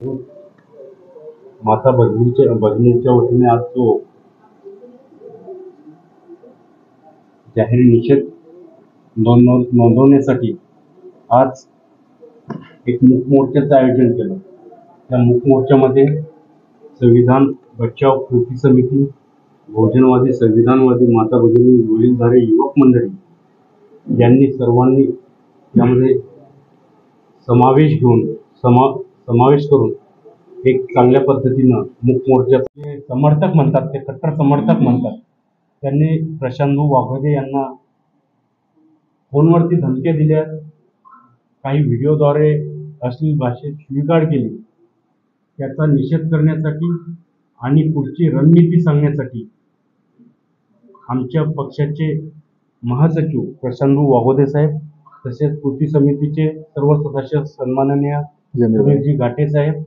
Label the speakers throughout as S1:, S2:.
S1: माता भगिनीच्या भगिनीच्या वतीने आज जो जाहीर निषेध नोंदव नोंदवण्यासाठी आज एक मूकमोर्चाचं आयोजन केलं. त्या मूकमोर्चामध्ये संविधान बचाव कृती समिती भोजनवादी संविधानवादी माता भगिनी वडीलधारे युवक मंडळी यांनी सर्वांनी यामध्ये समावेश घेऊन समा समावेश करून एक चांगल्या पद्धतीनं मूक मोर्चाचे समर्थक म्हणतात ते कट्टर समर्थक म्हणतात त्यांनी प्रशांतभाऊ वाघोदे यांना फोनवरती धमक्या दिल्या. काही व्हिडिओद्वारे अश्लील भाषेत स्वीकार केली. त्याचा निषेध करण्यासाठी आणि पुढची रणनीती सांगण्यासाठी आमच्या पक्षाचे महासचिव प्रशांतभाऊ वाघोदे साहेब तसेच कृती समितीचे सर्व सदस्य सन्माननीय सुनीलजी घाटे साहेब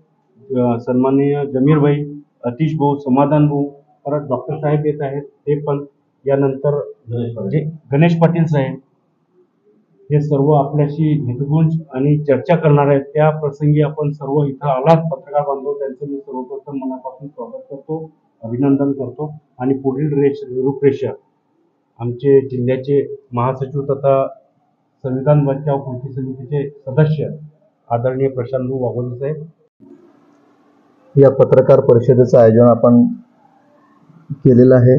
S1: सन्माननीय जमीर भाई अतिश भाऊ समाधान भाऊ परत डॉक्टर साहेब येत आहेत ते पण यानंतर जे गणेश पाटील साहेब हे सर्व आपल्याशी हितगुंज आणि चर्चा करणार आहेत. त्या प्रसंगी आपण सर्व इथं आलात पत्रकार बांधव त्यांचं मी सर्वप्रथम मनापासून स्वागत करतो अभिनंदन करतो. आणि पुढील रेष रूपरेषा आमचे जिल्ह्याचे महासचिव तथा संविधान बचाव कृती समितीचे सदस्य आदरणीय प्रशांतभाऊ वाघोले साहेब.
S2: या पत्रकार परिषदेचं आयोजन आपण केलेलं आहे.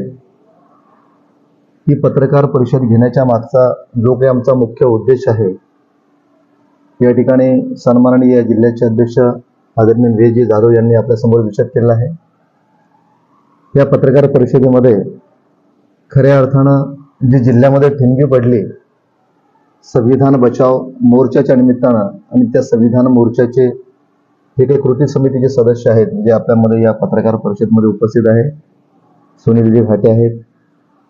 S2: ही पत्रकार परिषद घेण्याच्या मागचा जो काही आमचा मुख्य उद्देश आहे या ठिकाणी सन्माननीय जिल्ह्याचे अध्यक्ष आदरणीय विजयजी जाधव यांनी आपल्यासमोर विचार केलेला आहे. या पत्रकार परिषदेमध्ये खऱ्या अर्थानं जी जिल्ह्यामध्ये ठिणगी पडली संविधान बचाव मोर्चाच्या निमित्तानं आणि त्या संविधान मोर्चाचे हे काही कृती समितीचे सदस्य आहेत जे आपल्यामध्ये या पत्रकार परिषदेमध्ये उपस्थित आहे सुनीलजी घाटे आहेत.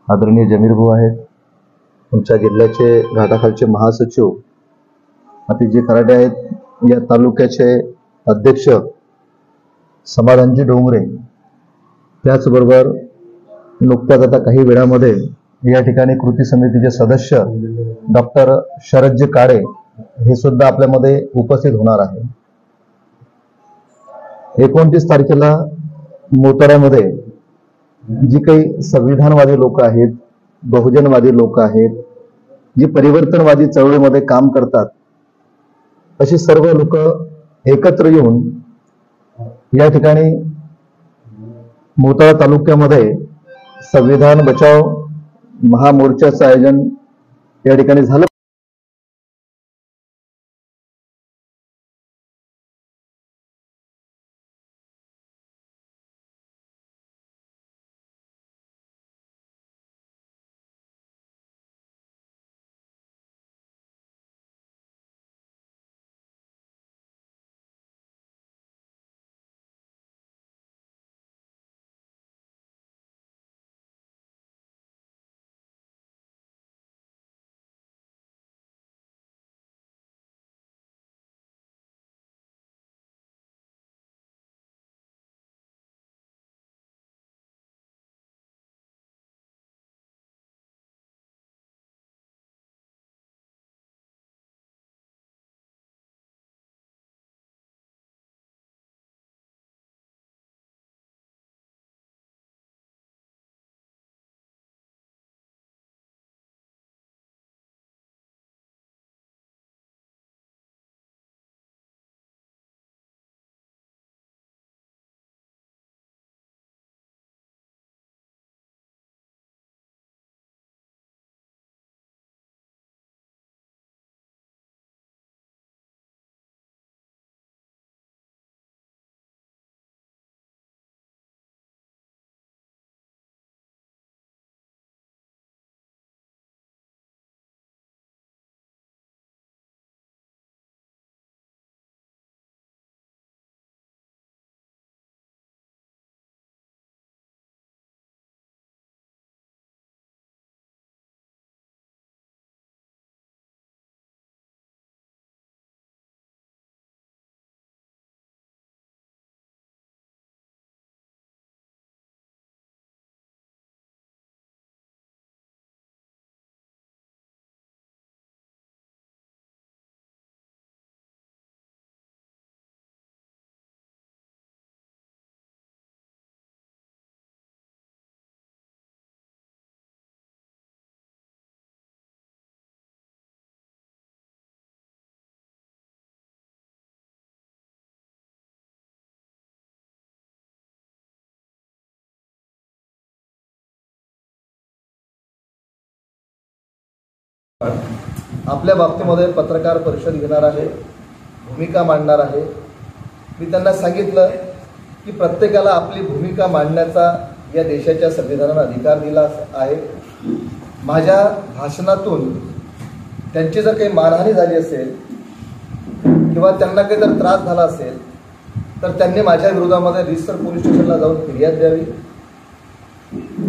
S2: आदरणीय जमीर भाऊ आहेत. तुमच्या जिल्ह्याचे घाटाखालचे महासचिव अतिजी कराटे आहेत. या तालुक्याचे अध्यक्ष समाधानजी डोंगरे. त्याचबरोबर नुकत्याच आता काही वेळामध्ये या ठिकाणी कृती समितीचे सदस्य डॉक्टर शरदजी काळे हे सुद्धा आपल्यामध्ये उपस्थित होणार आहे. एकोणतीस तारखेला मोताऱ्यामध्ये जी काही संविधानवादी लोक आहेत बहुजनवादी लोक आहेत जी परिवर्तनवादी चळवळीमध्ये काम करतात अशी सर्व लोक एकत्र येऊन या ठिकाणी मोताळा तालुक्यामध्ये संविधान बचाव महामोर्चाचं आयोजन या ठिकाणी झालं. आपल्या बाबतीमध्ये पत्रकार परिषद घेणार आहे भूमिका मांडणार आहे. मी त्यांना सांगितलं की प्रत्येकाला आपली भूमिका मांडण्याचा या देशाच्या संविधानानं अधिकार दिला आहे. माझ्या भाषणातून त्यांची जर काही मारहाणी झाली असेल किंवा त्यांना काही जर त्रास झाला असेल तर त्यांनी माझ्या विरोधामध्ये रिसर पोलीस स्टेशनला जाऊन फिर्याद द्यावी.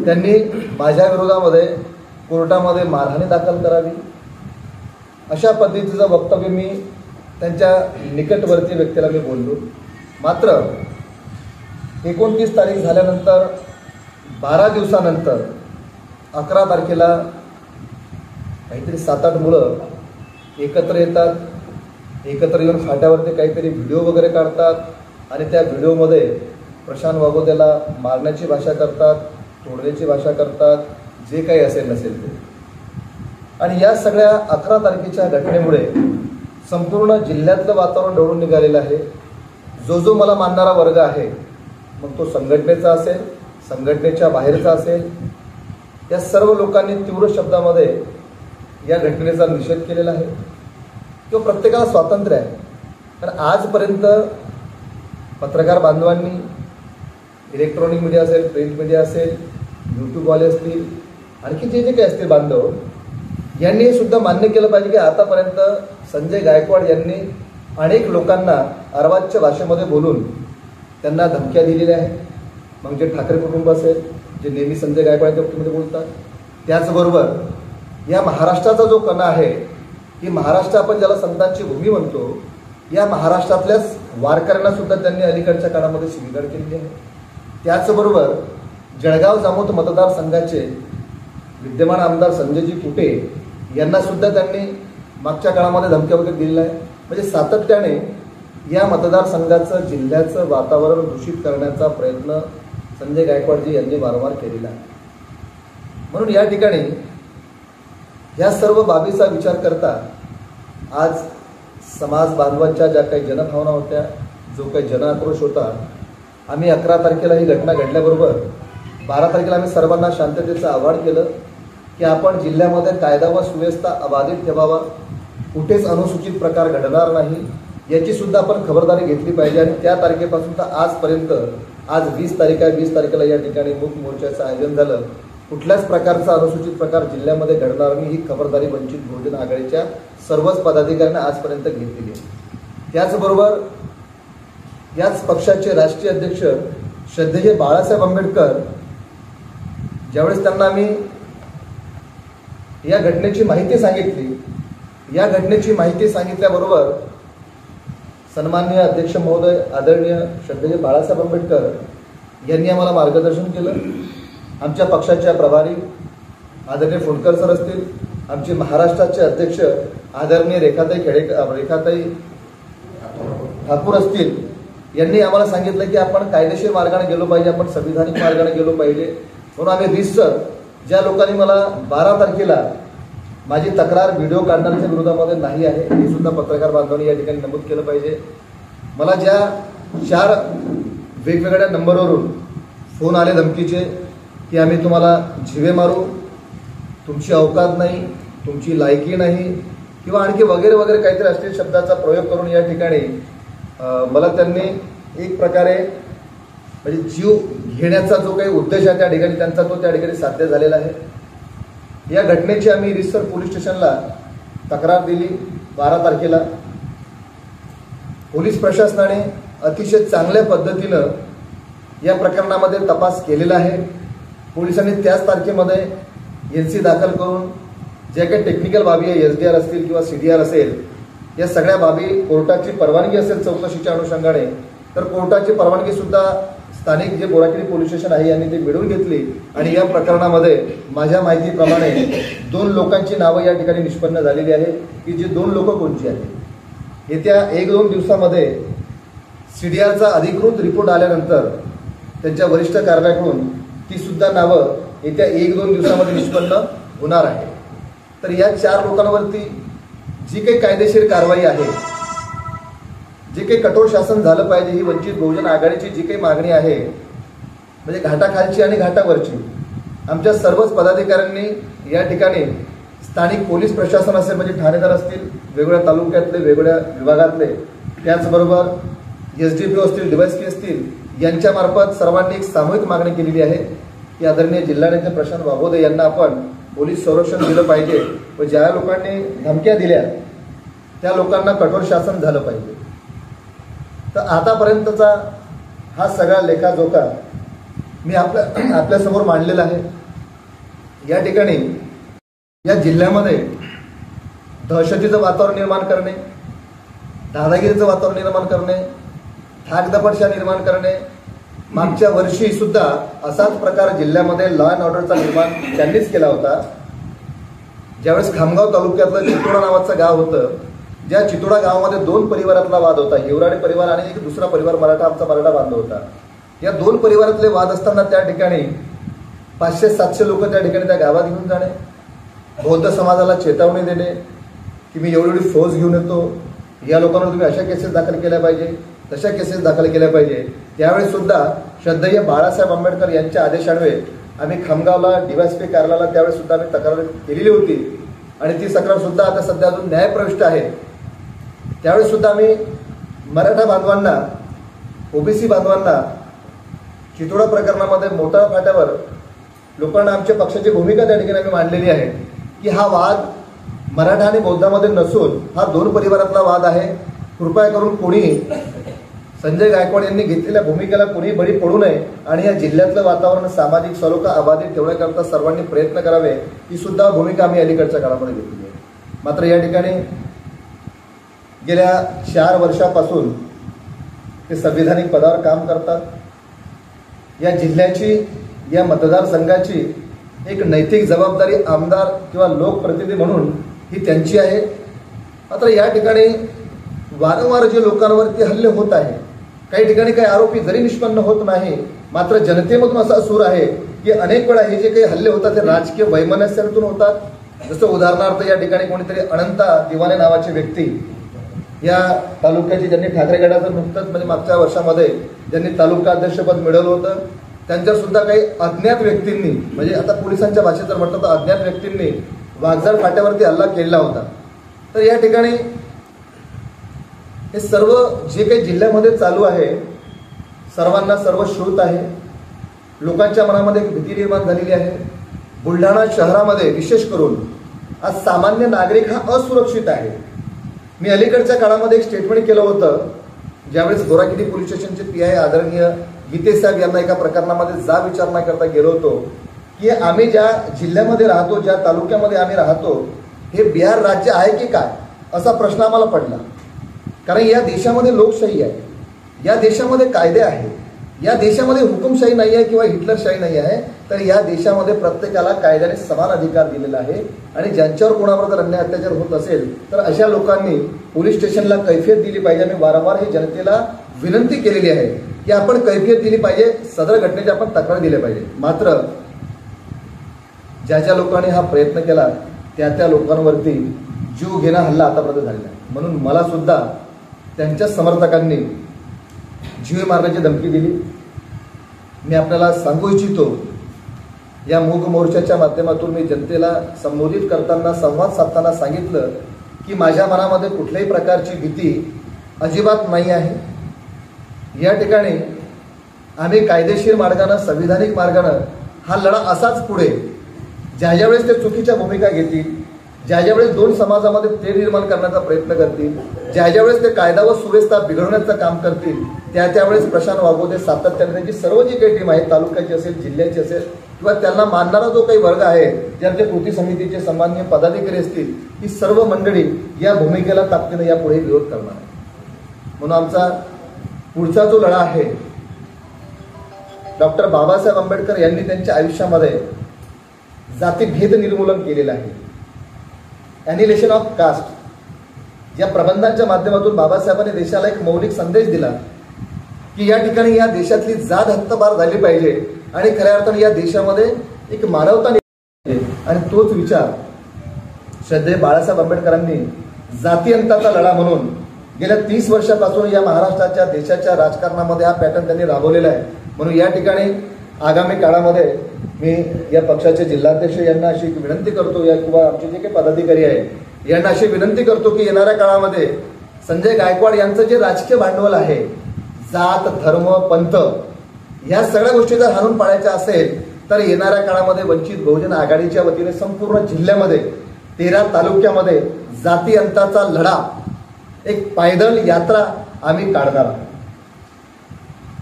S2: त्यांनी माझ्या विरोधामध्ये कोर्टामध्ये मारहाणी दाखल करावी. अशा पद्धतीचं वक्तव्य मी त्यांच्या निकटवर्ती व्यक्तीला मी बोललो. मात्र एकोणतीस तारीख झाल्यानंतर बारा दिवसानंतर अकरा तारखेला काहीतरी सात आठ मुलं एकत्र येतात. एकत्र येऊन फाट्यावरती काहीतरी व्हिडिओ वगैरे काढतात आणि त्या व्हिडिओमध्ये प्रशांत वागोद्याला मारण्याची भाषा करतात तोडण्याची भाषा करतात. जे काही असेल नसेल ते. आणि या सगळ्या अकरा तारखेच्या घटनेमुळे संपूर्ण जिल्ह्यातलं वातावरण ढवळून निघालेलं आहे. जो जो मला मानणारा वर्ग आहे मग तो संघटनेचा असेल संघटनेच्या बाहेरचा असेल या सर्व लोकांनी तीव्र शब्दामध्ये या घटनेचा निषेध केलेला आहे. किंवा प्रत्येकाला स्वातंत्र्य आहे. कारण आजपर्यंत पत्रकार बांधवांनी इलेक्ट्रॉनिक मीडिया असेल प्रिंट मीडिया असेल यूट्यूबवाले असतील आणखी जे जे काही असतील बांधव यांनी हे सुद्धा मान्य केलं पाहिजे की आतापर्यंत संजय गायकवाड यांनी अनेक लोकांना अर्वाच्य भाषेमध्ये बोलून त्यांना धमक्या दिलेल्या आहेत. मग जे ठाकरे कुटुंब असेल जे नेहमी संजय गायकवाड यांच्या बाबतीमध्ये बोलतात त्याचबरोबर या महाराष्ट्राचा जो कणा आहे की महाराष्ट्र आपण ज्याला संतांची भूमी म्हणतो या महाराष्ट्रातल्याच वारकऱ्यांना सुद्धा त्यांनी अलीकडच्या काळामध्ये शिवीगाळ केलेली आहे. त्याचबरोबर जळगाव जामोद मतदारसंघाचे विद्यमान आमदार संजयजी कुटे यांना सुद्धा त्यांनी मागच्या काळामध्ये धमक्या वगैरे दिलेल्या आहे म्हणजे सातत्याने या मतदारसंघाचं जिल्ह्याचं वातावरण दूषित करण्याचा प्रयत्न संजय गायकवाडजी यांनी वारंवार केलेला आहे. म्हणून या ठिकाणी ह्या सर्व बाबीचा विचार करता आज समाज बांधवांच्या ज्या काही जनभावना होत्या जो काही जनआक्रोश होता आम्ही अकरा तारखेला ही घटना घडल्याबरोबर बारा तारखेला आम्ही सर्वांना शांततेचं आवाहन केलं. की आपण जिल्ह्यामध्ये कायदा व सुव्यवस्था अबाधित ठेवावा. कुठेच अनुसूचित प्रकार घडणार नाही. याची सुद्धा आपण खबरदारी घेतली पाहिजे आणि त्या तारखेपासून तर आजपर्यंत आज वीस तारीख आहे वीस तारखेला या ठिकाणी मूक मोर्चाचं आयोजन झालं. कुठल्याच प्रकारचा अनुसूचित प्रकार जिल्ह्यामध्ये घडणार नाही ही खबरदारी वंचित बहुजन आघाडीच्या सर्वच पदाधिकाऱ्यांना आजपर्यंत घेतलेली आहे. त्याचबरोबर याच पक्षाचे राष्ट्रीय अध्यक्ष श्रद्धेय बाळासाहेब आंबेडकर ज्यावेळेस त्यांना मी या घटनेची माहिती सांगितली. या घटनेची माहिती सांगितल्याबरोबर सन्माननीय अध्यक्ष महोदय आदरणीय श्रद्धेय बाळासाहेब आंबेडकर यांनी आम्हाला मार्गदर्शन केलं. आमच्या पक्षाच्या प्रभारी आदरणीय फुंडकर सर असतील आमचे महाराष्ट्राचे अध्यक्ष आदरणीय रेखाताई खेडे रेखाताई ठाकूर असतील यांनी आम्हाला सांगितलं की आपण कायदेशीर मार्गाने गेलो पाहिजे आपण संविधानिक मार्गाने गेलो पाहिजे. म्हणून आम्ही रिसर ज्या लोकांनी मला बारा तारखेला माझी तक्रार व्हिडिओ काढणाऱ्याच्या विरोधामध्ये नाही आहे हे सुद्धा पत्रकार बांधवांनी या ठिकाणी नमूद केलं पाहिजे. मला ज्या चार वेगवेगळ्या नंबरवरून फोन आले धमकीचे की आम्ही तुम्हाला झिवे मारू तुमची अवकात नाही तुमची लायकी नाही किंवा आणखी वगैरे वगैरे काहीतरी असतील शब्दाचा प्रयोग करून या ठिकाणी मला त्यांनी एक प्रकारे म्हणजे जीव घेण्याचा जो काही उद्देश आहे त्या ठिकाणी त्यांचा तो त्या ठिकाणी साध्य झालेला आहे. या घटनेची आम्ही रिसर पोलीस स्टेशनला तक्रार दिली बारा तारखेला. पोलीस प्रशासनाने अतिशय चांगल्या पद्धतीनं या प्रकरणामध्ये तपास केलेला आहे. पोलिसांनी त्याच तारखेमध्ये एन सी दाखल करून ज्या काही टेक्निकल बाबी आहे एस डी आर असतील किंवा सी डी आर असेल या सगळ्या बाबी कोर्टाची परवानगी असेल चौकशीच्या अनुषंगाने तर कोर्टाची परवानगी सुद्धा स्थानिक जे बोराखेडी पोलीस स्टेशन आहे यांनी ते मिळवून घेतली. आणि या प्रकरणामध्ये माझ्या माहितीप्रमाणे दोन लोकांची नावं या ठिकाणी निष्पन्न झालेली आहे. की जी दोन लोक कोणची आहेत? येत्या एक दोन दिवसामध्ये सी डी आरचा अधिकृत रिपोर्ट आल्यानंतर त्यांच्या वरिष्ठ कार्यालयाकडून ती सुद्धा नावं येत्या एक दोन दिवसामध्ये निष्पन्न होणार आहे. तर या चार लोकांवरती जी काही कायदेशीर कारवाई आहे जे काही कठोर शासन झालं पाहिजे ही वंचित बहुजन आघाडीची जी काही मागणी आहे म्हणजे घाटाखालची आणि घाटावरची आमच्या सर्वच पदाधिकाऱ्यांनी या ठिकाणी स्थानिक पोलीस प्रशासन असेल म्हणजे ठाणेदार असतील वेगवेगळ्या तालुक्यातले वेगवेगळ्या विभागातले त्याचबरोबर एस डी पी असतील डीवायस असतील यांच्यामार्फत सर्वांनी एक सामूहिक मागणी केलेली आहे. की आदरणीय जिल्हानेते प्रशांत बाबोदे यांना आपण पोलीस संरक्षण दिलं पाहिजे व ज्या लोकांनी धमक्या दिल्या त्या लोकांना कठोर शासन झालं पाहिजे. तर आतापर्यंतचा हा सगळा लेखाजोखा मी आपल्या आपल्यासमोर मांडलेला आहे. या ठिकाणी या जिल्ह्यामध्ये दहशतीचं वातावरण निर्माण करणे दादागिरीचं वातावरण निर्माण करणे थाकदपटशा निर्माण करणे मागच्या वर्षी सुद्धा असाच प्रकार जिल्ह्यामध्ये लॉ अँड ऑर्डरचा निर्माण त्यांनीच केला होता. ज्यावेळेस खामगाव तालुक्यातलं चितोडा नावाचं गाव होतं ज्या चितोडा गावामध्ये दोन परिवारातला वाद होता हिवराडे परिवार आणि एक दुसरा परिवार मराठा आमचा मराठा बांधव होता. या दोन परिवारातले वाद असताना त्या ठिकाणी पाचशे सातशे लोक त्या ठिकाणी त्या गावात घेऊन जाणे बौद्ध समाजाला चेतावणी देणे की मी एवढी एवढी फौज घेऊन येतो. या लोकांवर तुम्ही अशा केसेस दाखल केल्या पाहिजे तशा केसेस दाखल केल्या पाहिजे. त्यावेळी सुद्धा श्रद्धेय बाळासाहेब आंबेडकर यांच्या आदेशान्वये आम्ही खामगावला डीवायसपी कार्यालयाला त्यावेळी सुद्धा आम्ही तक्रार केलेली होती. आणि ती तक्रार सुद्धा आता सध्या अजून न्यायप्रविष्ट आहे. त्यावेळी सुद्धा आम्ही मराठा बांधवांना ओबीसी बांधवांना चितोडा प्रकरणामध्ये मोठ्या फाट्यावर लोकांना आमच्या पक्षाची भूमिका त्या ठिकाणी आम्ही मांडलेली आहे की हा वाद मराठा आणि बौद्धामध्ये नसून हा दोन परिवारातला वाद आहे. कृपया करून कोणी संजय गायकवाड यांनी घेतलेल्या भूमिकेला कोणी बळी पडू नये आणि या जिल्ह्यातलं वातावरण सामाजिक सलोखा अबाधित ठेवण्याकरता सर्वांनी प्रयत्न करावे ही सुद्धा भूमिका आम्ही अलीकडच्या काळामध्ये घेतली आहे. मात्र या ठिकाणी गेल्या चार वर्षापासून ते संविधानिक पदावर काम करतात. या जिल्ह्याची या मतदारसंघाची एक नैतिक जबाबदारी आमदार किंवा लोकप्रतिनिधी म्हणून ही त्यांची आहे. मात्र या ठिकाणी वारंवार जे लोकांवरती हल्ले होत आहे काही ठिकाणी काही आरोपी जरी निष्पन्न होत नाही मात्र जनतेमधून असा सूर आहे की अनेक वेळा हे जे काही हल्ले होतात ते राजकीय वैमनस्यातून होतात. जसं उदाहरणार्थ या ठिकाणी कोणीतरी अनंता दिवाने नावाची व्यक्ती या तालुक्याची ज्यांनी ठाकरे गटाचं नुकतंच म्हणजे मागच्या वर्षामध्ये ज्यांनी तालुका अध्यक्षपद मिळवलं होतं त्यांच्यासुद्धा काही अज्ञात व्यक्तींनी म्हणजे आता पोलिसांच्या भाषेत जर म्हटलं तर अज्ञात व्यक्तींनी वाघजाळ फाट्यावरती हल्ला केला होता. तर या ठिकाणी हे सर्व जे काही जिल्ह्यामध्ये चालू आहे सर्वांना सर्व श्रुत आहे. लोकांच्या मनामध्ये एक भीती निर्माण झालेली आहे. बुलढाणा शहरामध्ये विशेष करून आज सामान्य नागरिक हा असुरक्षित आहे. मी अलीकडच्या काळामध्ये एक स्टेटमेंट केलं होतं ज्यावेळेस गोराकिडी पोलीस स्टेशनचे पी आय आदरणीय गीते साहेब यांना एका प्रकरणामध्ये जा विचारणा करता गेलो होतो की आम्ही ज्या जिल्ह्यामध्ये राहतो ज्या तालुक्यामध्ये आम्ही राहतो हे बिहार राज्य आहे की काय असा प्रश्न आम्हाला पडला. कारण या देशामध्ये लोकशाही आहे. या देशामध्ये कायदे आहेत. या देशामध्ये हुकुमशाही नाही आहे किंवा हिटलरशाही नाही आहे तर या देशामध्ये प्रत्येकाला कायद्याने समान अधिकार दिलेला आहे. आणि ज्यांच्यावर कोणावर जर अन्याय अत्याचार होत असेल तर अशा लोकांनी पोलीस स्टेशनला कैफियत दिली पाहिजे. आणि वारंवार ही जनतेला विनंती केलेली आहे की आपण कैफियत दिली पाहिजे सदर घटनेची आपण तक्रार दिली पाहिजे. मात्र ज्या ज्या लोकांनी हा प्रयत्न केला त्या त्या लोकांवरती जीव घेणं हल्ला आतापर्यंत झालेला आहे. म्हणून मला सुद्धा त्यांच्या समर्थकांनी जीव मारण्याची धमकी दिली. मी आपल्याला सांगू इच्छितो या मूग मोर्चाच्या माध्यमातून मी जनतेला संबोधित करताना संवाद साधताना सांगितलं की माझ्या मनामध्ये कुठल्याही प्रकारची भीती अजिबात नाही आहे. या ठिकाणी आम्ही कायदेशीर मार्गानं संविधानिक मार्गानं हा लढा असाच पुढे ज्या ज्यावेळेस ते चुकीच्या भूमिका घेतील ज्या ज्या वेळेस दोन समाजामध्ये ते निर्माण करण्याचा प्रयत्न करतील ज्या ज्या वेळेस ते कायदा व सुव्यवस्था बिघडवण्याचं काम करतील त्या त्यावेळेस प्रशांत वागोदे सातत्याने त्यांची सर्व जी काही टीम आहे तालुक्याची असेल जिल्ह्याची असेल किंवा त्यांना मानणारा जो काही वर्ग आहे ज्यातले कृती समितीचे सन्मान्य पदाधिकारी असतील ही सर्व मंडळी या भूमिकेला ताकदीनं यापुढे विरोध करणार आहे म्हणून आमचा पुढचा जो लढा आहे डॉक्टर बाबासाहेब आंबेडकर यांनी त्यांच्या आयुष्यामध्ये जातीभेद निर्मूलन केलेलं आहे. अॅनिलेशन ऑफ कास्ट या प्रबंधांच्या माध्यमातून बाबासाहेबांनी देशाला एक मौलिक संदेश दिला की या ठिकाणी या देशातली जात हत्तबार झाली पाहिजे आणि खऱ्या अर्थाने या देशामध्ये एक मानवता आणि तोच विचार श्रद्धेय बाळासाहेब आंबेडकरांनी जातीयंताचा लढा म्हणून गेल्या तीस वर्षापासून या महाराष्ट्राच्या देशाच्या राजकारणामध्ये हा पॅटर्न त्यांनी राबवलेला आहे. म्हणून या ठिकाणी आगामी काळामध्ये मी या पक्षाचे जिल्हाध्यक्ष यांना अशी विनंती करतो या किंवा आमचे जे काही पदाधिकारी आहे यांना अशी विनंती करतो की येणाऱ्या काळामध्ये संजय गायकवाड यांचं जे राजकीय भांडवल आहे जात धर्म पंथ या सगळ्या गोष्टी जर हाणून पाळायच्या असेल तर येणाऱ्या काळामध्ये वंचित बहुजन आघाडीच्या वतीने संपूर्ण जिल्ह्यामध्ये तेरा तालुक्यामध्ये जाती अंताचा लढा एक पायदळ यात्रा आम्ही काढणार आहोत.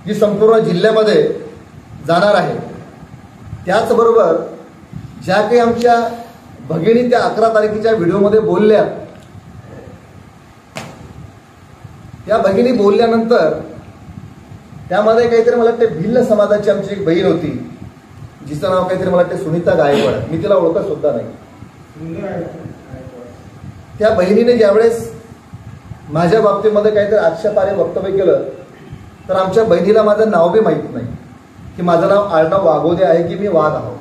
S2: जी संपूर्ण जिल्ह्यामध्ये जाणार आहे. त्याचबरोबर ज्या काही आमच्या भगिनी त्या अकरा तारखेच्या व्हिडिओमध्ये बोलल्या त्या भगिनी बोलल्यानंतर त्यामध्ये काहीतरी मला वाटते भिल्ल समाजाची आमची एक बहीण होती जिचं नाव काहीतरी मला वाटते सुनीता गायकवाड. मी तिला ओळखत सुद्धा नाही. त्या बहिणीने ज्यावेळेस माझ्या बाबतीमध्ये काहीतरी आक्षेपाने वक्तव्य केलं तर आमच्या बहिणीला माझं नाव बी माहीत नाही. की माझं नाव आडनाव वाघोदे आहे की मी वाघ आहो.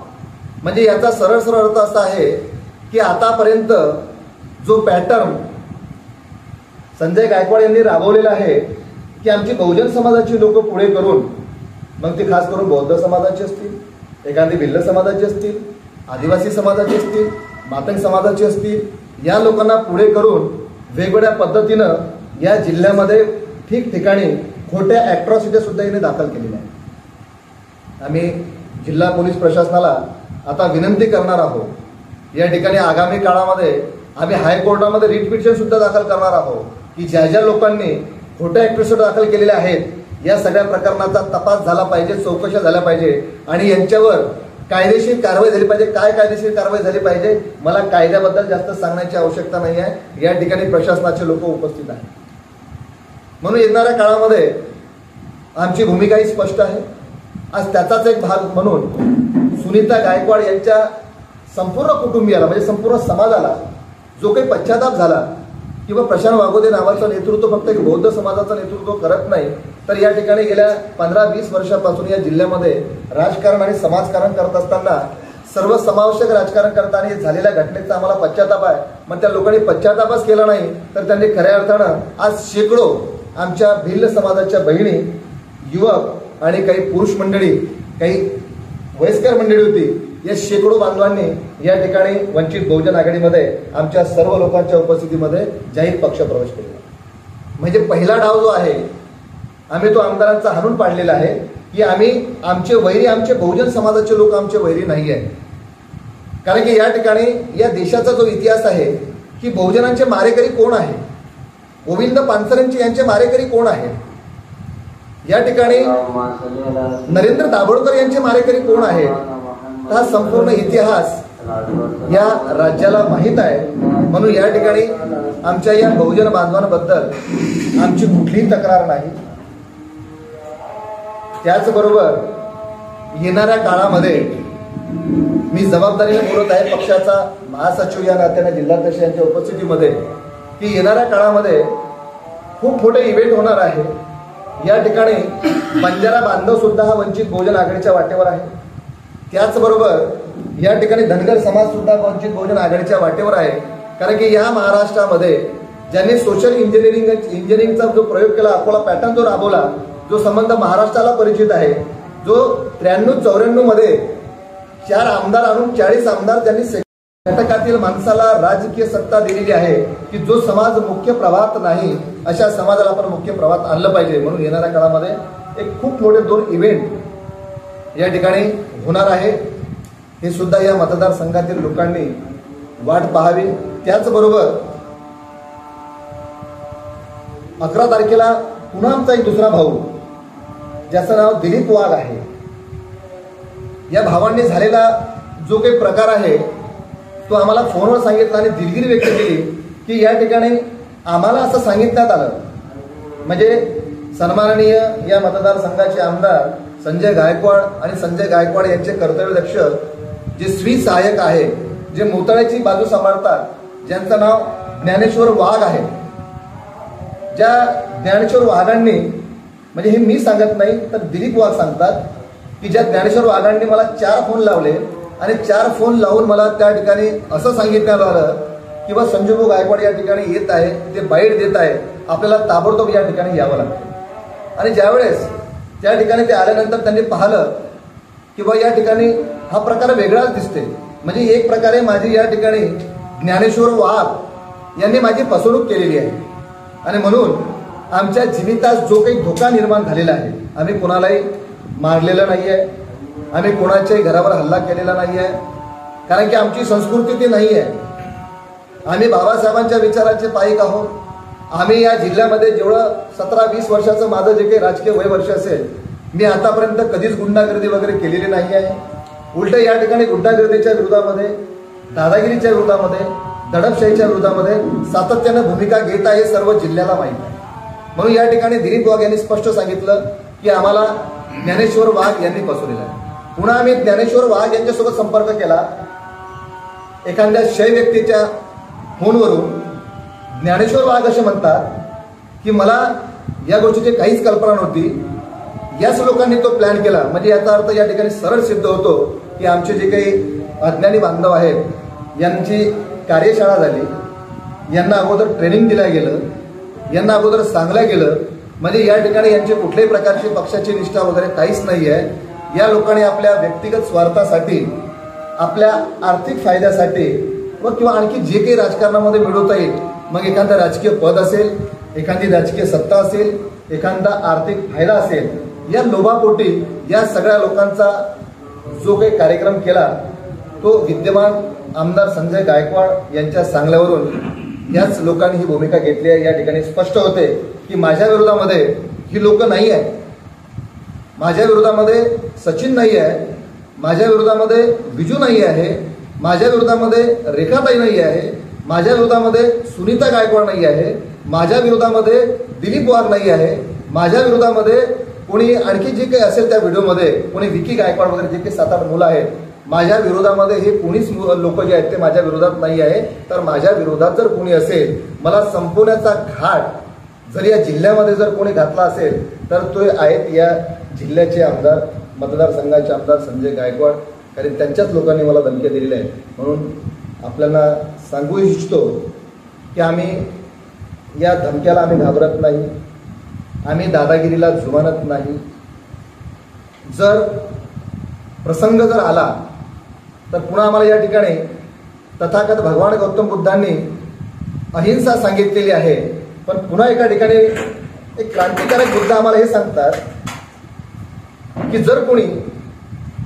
S2: म्हणजे याचा सरळ सरळ अर्थ असा आहे की आतापर्यंत जो पॅटर्न संजय गायकवाड यांनी राबवलेला आहे की आमची बहुजन समाजाची लोक पुढे करून मग ती खास करून बौद्ध समाजाची असतील एखादी भिल्ल समाजाची असतील आदिवासी समाजाची असतील मातंग समाजाची असतील या लोकांना पुढे करून वेगवेगळ्या पद्धतीनं या जिल्ह्यामध्ये ठिकठिकाणी खोट्या अॅट्रॉसिटी सुद्धा यांनी दाखल केलेल्या आहेत. आम्ही जिल्हा पोलीस प्रशासनाला आता विनंती करणार आहोत. या ठिकाणी आगामी काळामध्ये आम्ही हायकोर्टामध्ये रिट पिटिशन सुद्धा दाखल करणार आहोत की ज्या ज्या लोकांनी खोट्या ऍक्ट्रेसिटी दाखल केलेल्या आहेत या सगळ्या प्रकरणाचा तपास झाला पाहिजे चौकशा झाल्या पाहिजे आणि यांच्यावर कायदेशीर कारवाई झाली पाहिजे. काय कायदेशीर कारवाई झाली पाहिजे मला कायद्याबद्दल जास्त सांगण्याची आवश्यकता नाही आहे. या ठिकाणी प्रशासनाचे लोक उपस्थित आहेत. म्हणून येणाऱ्या काळामध्ये आमची भूमिकाही स्पष्ट आहे. आज त्याचाच एक भाग म्हणून सुनीता गायकवाड यांच्या संपूर्ण कुटुंबियाला म्हणजे संपूर्ण समाजाला जो काही पश्चाताप झाला किंवा प्रशांत वागोदे नावाचं नेतृत्व फक्त एक बौद्ध समाजाचं नेतृत्व करत नाही तर या ठिकाणी गेल्या पंधरा वीस वर्षापासून या जिल्ह्यामध्ये राजकारण आणि समाजकारण करत असताना सर्व समावेशक राजकारण करताना झालेल्या घटनेचा आम्हाला पश्चाताप आहे. मग त्या लोकांनी पश्चातापच केला नाही तर त्यांनी खऱ्या अर्थानं आज शेकडो आमच्या भिल्ल समाजाच्या बहिणी युवक आणि काही पुरुष मंडळी काही वयस्कर मंडळी होती या शेकडो बांधवांनी या ठिकाणी वंचित बहुजन आघाडीमध्ये आमच्या सर्व लोकांच्या उपस्थितीमध्ये जाहीर पक्ष प्रवेश केला म्हणजे पहिला डाव जो आहे आम्ही तो आमदारांचा हाणून पाडलेला आहे की आम्ही आमचे वैरी आमचे बहुजन समाजाचे लोक आमचे वैरी नाही आहे कारण की या ठिकाणी या देशाचा जो इतिहास आहे की बहुजनांचे मारेकरी कोण आहे? गोविंद पानसरेंचे यांचे मारेकरी कोण आहे या ठिकाणी नरेंद्र दाभोळकर यांचे मारेकरी कोण आहेत हा संपूर्ण इतिहास या राज्याला माहीत आहे. म्हणून या ठिकाणी आमच्या या बहुजन बांधवांबद्दल आमची कुठलीही तक्रार नाही. त्याचबरोबर येणाऱ्या काळामध्ये मी जबाबदारीने बोलत आहे पक्षाचा महासचिव या नात्याने जिल्हाध्यक्ष यांच्या उपस्थितीमध्ये की येणाऱ्या काळामध्ये खूप मोठे इव्हेंट होणार आहे. या ठिकाणी बंजारा बांधव सुद्धा हा वंचित बहुजन आघाडीच्या वाटेवर आहे. त्याचबरोबर या ठिकाणी धनगर समाज सुद्धा वंचित बहुजन आघाडीच्या वाटेवर आहे. कारण की या महाराष्ट्रामध्ये ज्यांनी सोशल इंजिनिअरिंग इंजिनिअरिंगचा जो प्रयोग केला अकोला पॅटर्न जो राबवला जो संबंध महाराष्ट्राला परिचित आहे जो त्र्याण्णव चौऱ्याण्णवमध्ये चार आमदार आणून चाळीस आमदार त्यांनी घटकातील माणसाला राजकीय सत्ता दिलेली आहे की जो समाज मुख्य प्रवाहात नाही अशा समाजाला आपण मुख्य प्रवाहात आणलं पाहिजे. म्हणून येणाऱ्या काळामध्ये एक खूप मोठे दोन इव्हेंट या ठिकाणी होणार आहे. हे सुद्धा या मतदारसंघातील लोकांनी वाट पाहावी. त्याचबरोबर अकरा तारखेला पुन्हा आमचा एक दुसरा भाऊ ज्याचं नाव दिलीप वाघ आहे. या भावांनी झालेला जो काही प्रकार आहे तो आम्हाला फोनवर सांगितला आणि दिलगिरी व्यक्त केली की या ठिकाणी आम्हाला असं सांगितण्यात आलं. म्हणजे सन्माननीय या मतदारसंघाचे आमदार संजय गायकवाड आणि संजय गायकवाड यांचे कर्तव्यदक्ष जे स्वी सहाय्यक आहे जे मुतळ्याची बाजू सांभाळतात ज्यांचं नाव ज्ञानेश्वर वाघ आहे. ज्या ज्ञानेश्वर वाघांनी म्हणजे हे मी सांगत नाही तर दिलीप वाघ सांगतात की ज्या ज्ञानेश्वर वाघांनी मला चार फोन लावले आणि चार फोन लावून मला त्या ठिकाणी असं सांगितण्यात आलं की बा संजूभाऊ गायकवाड या ठिकाणी येत आहे ते बाईट देत आहे आपल्याला ताबडतोब या ठिकाणी यावं लागतं. आणि ज्यावेळेस त्या ठिकाणी ते आल्यानंतर त्यांनी पाहिलं की बा या ठिकाणी हा प्रकार वेगळाच दिसते म्हणजे एक प्रकारे माझी या ठिकाणी ज्ञानेश्वर वाघ यांनी माझी फसवणूक केलेली आहे. आणि म्हणून आमच्या जीवितास जो काही धोका निर्माण झालेला आहे आम्ही कोणालाही मारलेला नाही आहे आम्ही कोणाच्याही घरावर हल्ला केलेला नाही आहे कारण की आमची संस्कृती ती नाही आहे आम्ही बाबासाहेबांच्या विचाराचे पायिक आहोत. आम्ही या जिल्ह्यामध्ये जेवढं सतरा वीस वर्षाचं माझं जे काही राजकीय वय वर्ष असेल मी आतापर्यंत कधीच गुंडागर्दी वगैरे केलेली नाही आहे उलट या ठिकाणी गुंडागर्दीच्या विरोधामध्ये दादागिरीच्या विरोधामध्ये दडपशाहीच्या विरोधामध्ये सातत्यानं भूमिका घेत आहे हे सर्व जिल्ह्याला माहीत आहे. म्हणून या ठिकाणी दिलीप वाघ यांनी स्पष्ट सांगितलं की आम्हाला ज्ञानेश्वर वाघ यांनी पसरलेला आहे. पुन्हा आम्ही ज्ञानेश्वर वाघ यांच्यासोबत संपर्क केला. एखाद्या क्षय व्यक्तीच्या फोनवरून ज्ञानेश्वर वाघ असे म्हणतात की मला या गोष्टीची काहीच कल्पना नव्हती. याच लोकांनी तो प्लॅन केला. म्हणजे याचा अर्थ या ठिकाणी सरळ सिद्ध होतो की आमचे जे काही अज्ञानी बांधव आहेत यांची कार्यशाळा झाली. यांना अगोदर ट्रेनिंग दिलं गेलं. यांना अगोदर सांगलं गेलं. म्हणजे या ठिकाणी यांची कुठल्याही प्रकारची पक्षाची निष्ठा वगैरे काहीच नाही आहे या लोकांनी आपल्या व्यक्तिगत स्वार्थासाठी आपल्या आर्थिक फायद्यासाठी व किंवा आणखी जे काही राजकारणामध्ये मिळवता येईल मग एखादं राजकीय पद असेल एखादी राजकीय सत्ता असेल एखादा आर्थिक फायदा असेल या लोभापोटी या सगळ्या लोकांचा जो काही कार्यक्रम केला तो विद्यमान आमदार संजय गायकवाड यांच्या सांगल्यावरून याच लोकांनी ही भूमिका घेतली आहे. या ठिकाणी स्पष्ट होते की माझ्या विरोधामध्ये ही लोक नाही आहेत माझ्या विरोधामध्ये सचिन नाही आहे माझ्या विरोधामध्ये बिजू नाही आहे माझ्या विरोधामध्ये रेखाताई नाही आहे माझ्या विरोधामध्ये सुनीता गायकवाड नाही आहे माझ्या विरोधामध्ये दिलीप वाघ नाही आहे माझ्या विरोधामध्ये कोणी आणखी जे काही असेल त्या व्हिडिओमध्ये कोणी विकी गायकवाड वगैरे जे काही सात आठ मुलं आहेत माझ्या विरोधामध्ये हे कोणीच लोक जे आहेत ते माझ्या विरोधात नाही आहे तर माझ्या विरोधात जर कोणी असेल मला संपवण्याचा घाट जर या जिल्ह्यामध्ये जर कोणी घातला असेल तर तो आहेत या जिल्ह्याचे आमदार मतदारसंघाचे आमदार संजय गायकवाड. कारण त्यांच्याच लोकांनी मला धमक्या दिलेल्या आहेत. म्हणून आपल्याला सांगू इच्छितो की आम्ही या धमक्याला आम्ही घाबरत नाही. आम्ही दादागिरीला जुमानत नाही. जर प्रसंग जर आला तर पुन्हा आम्हाला या ठिकाणी तथागत भगवान गौतम बुद्धांनी अहिंसा सांगितलेली आहे. पण पुन्हा एका ठिकाणी एक क्रांतिकारक बुद्ध आम्हाला हे सांगतात की जर कोणी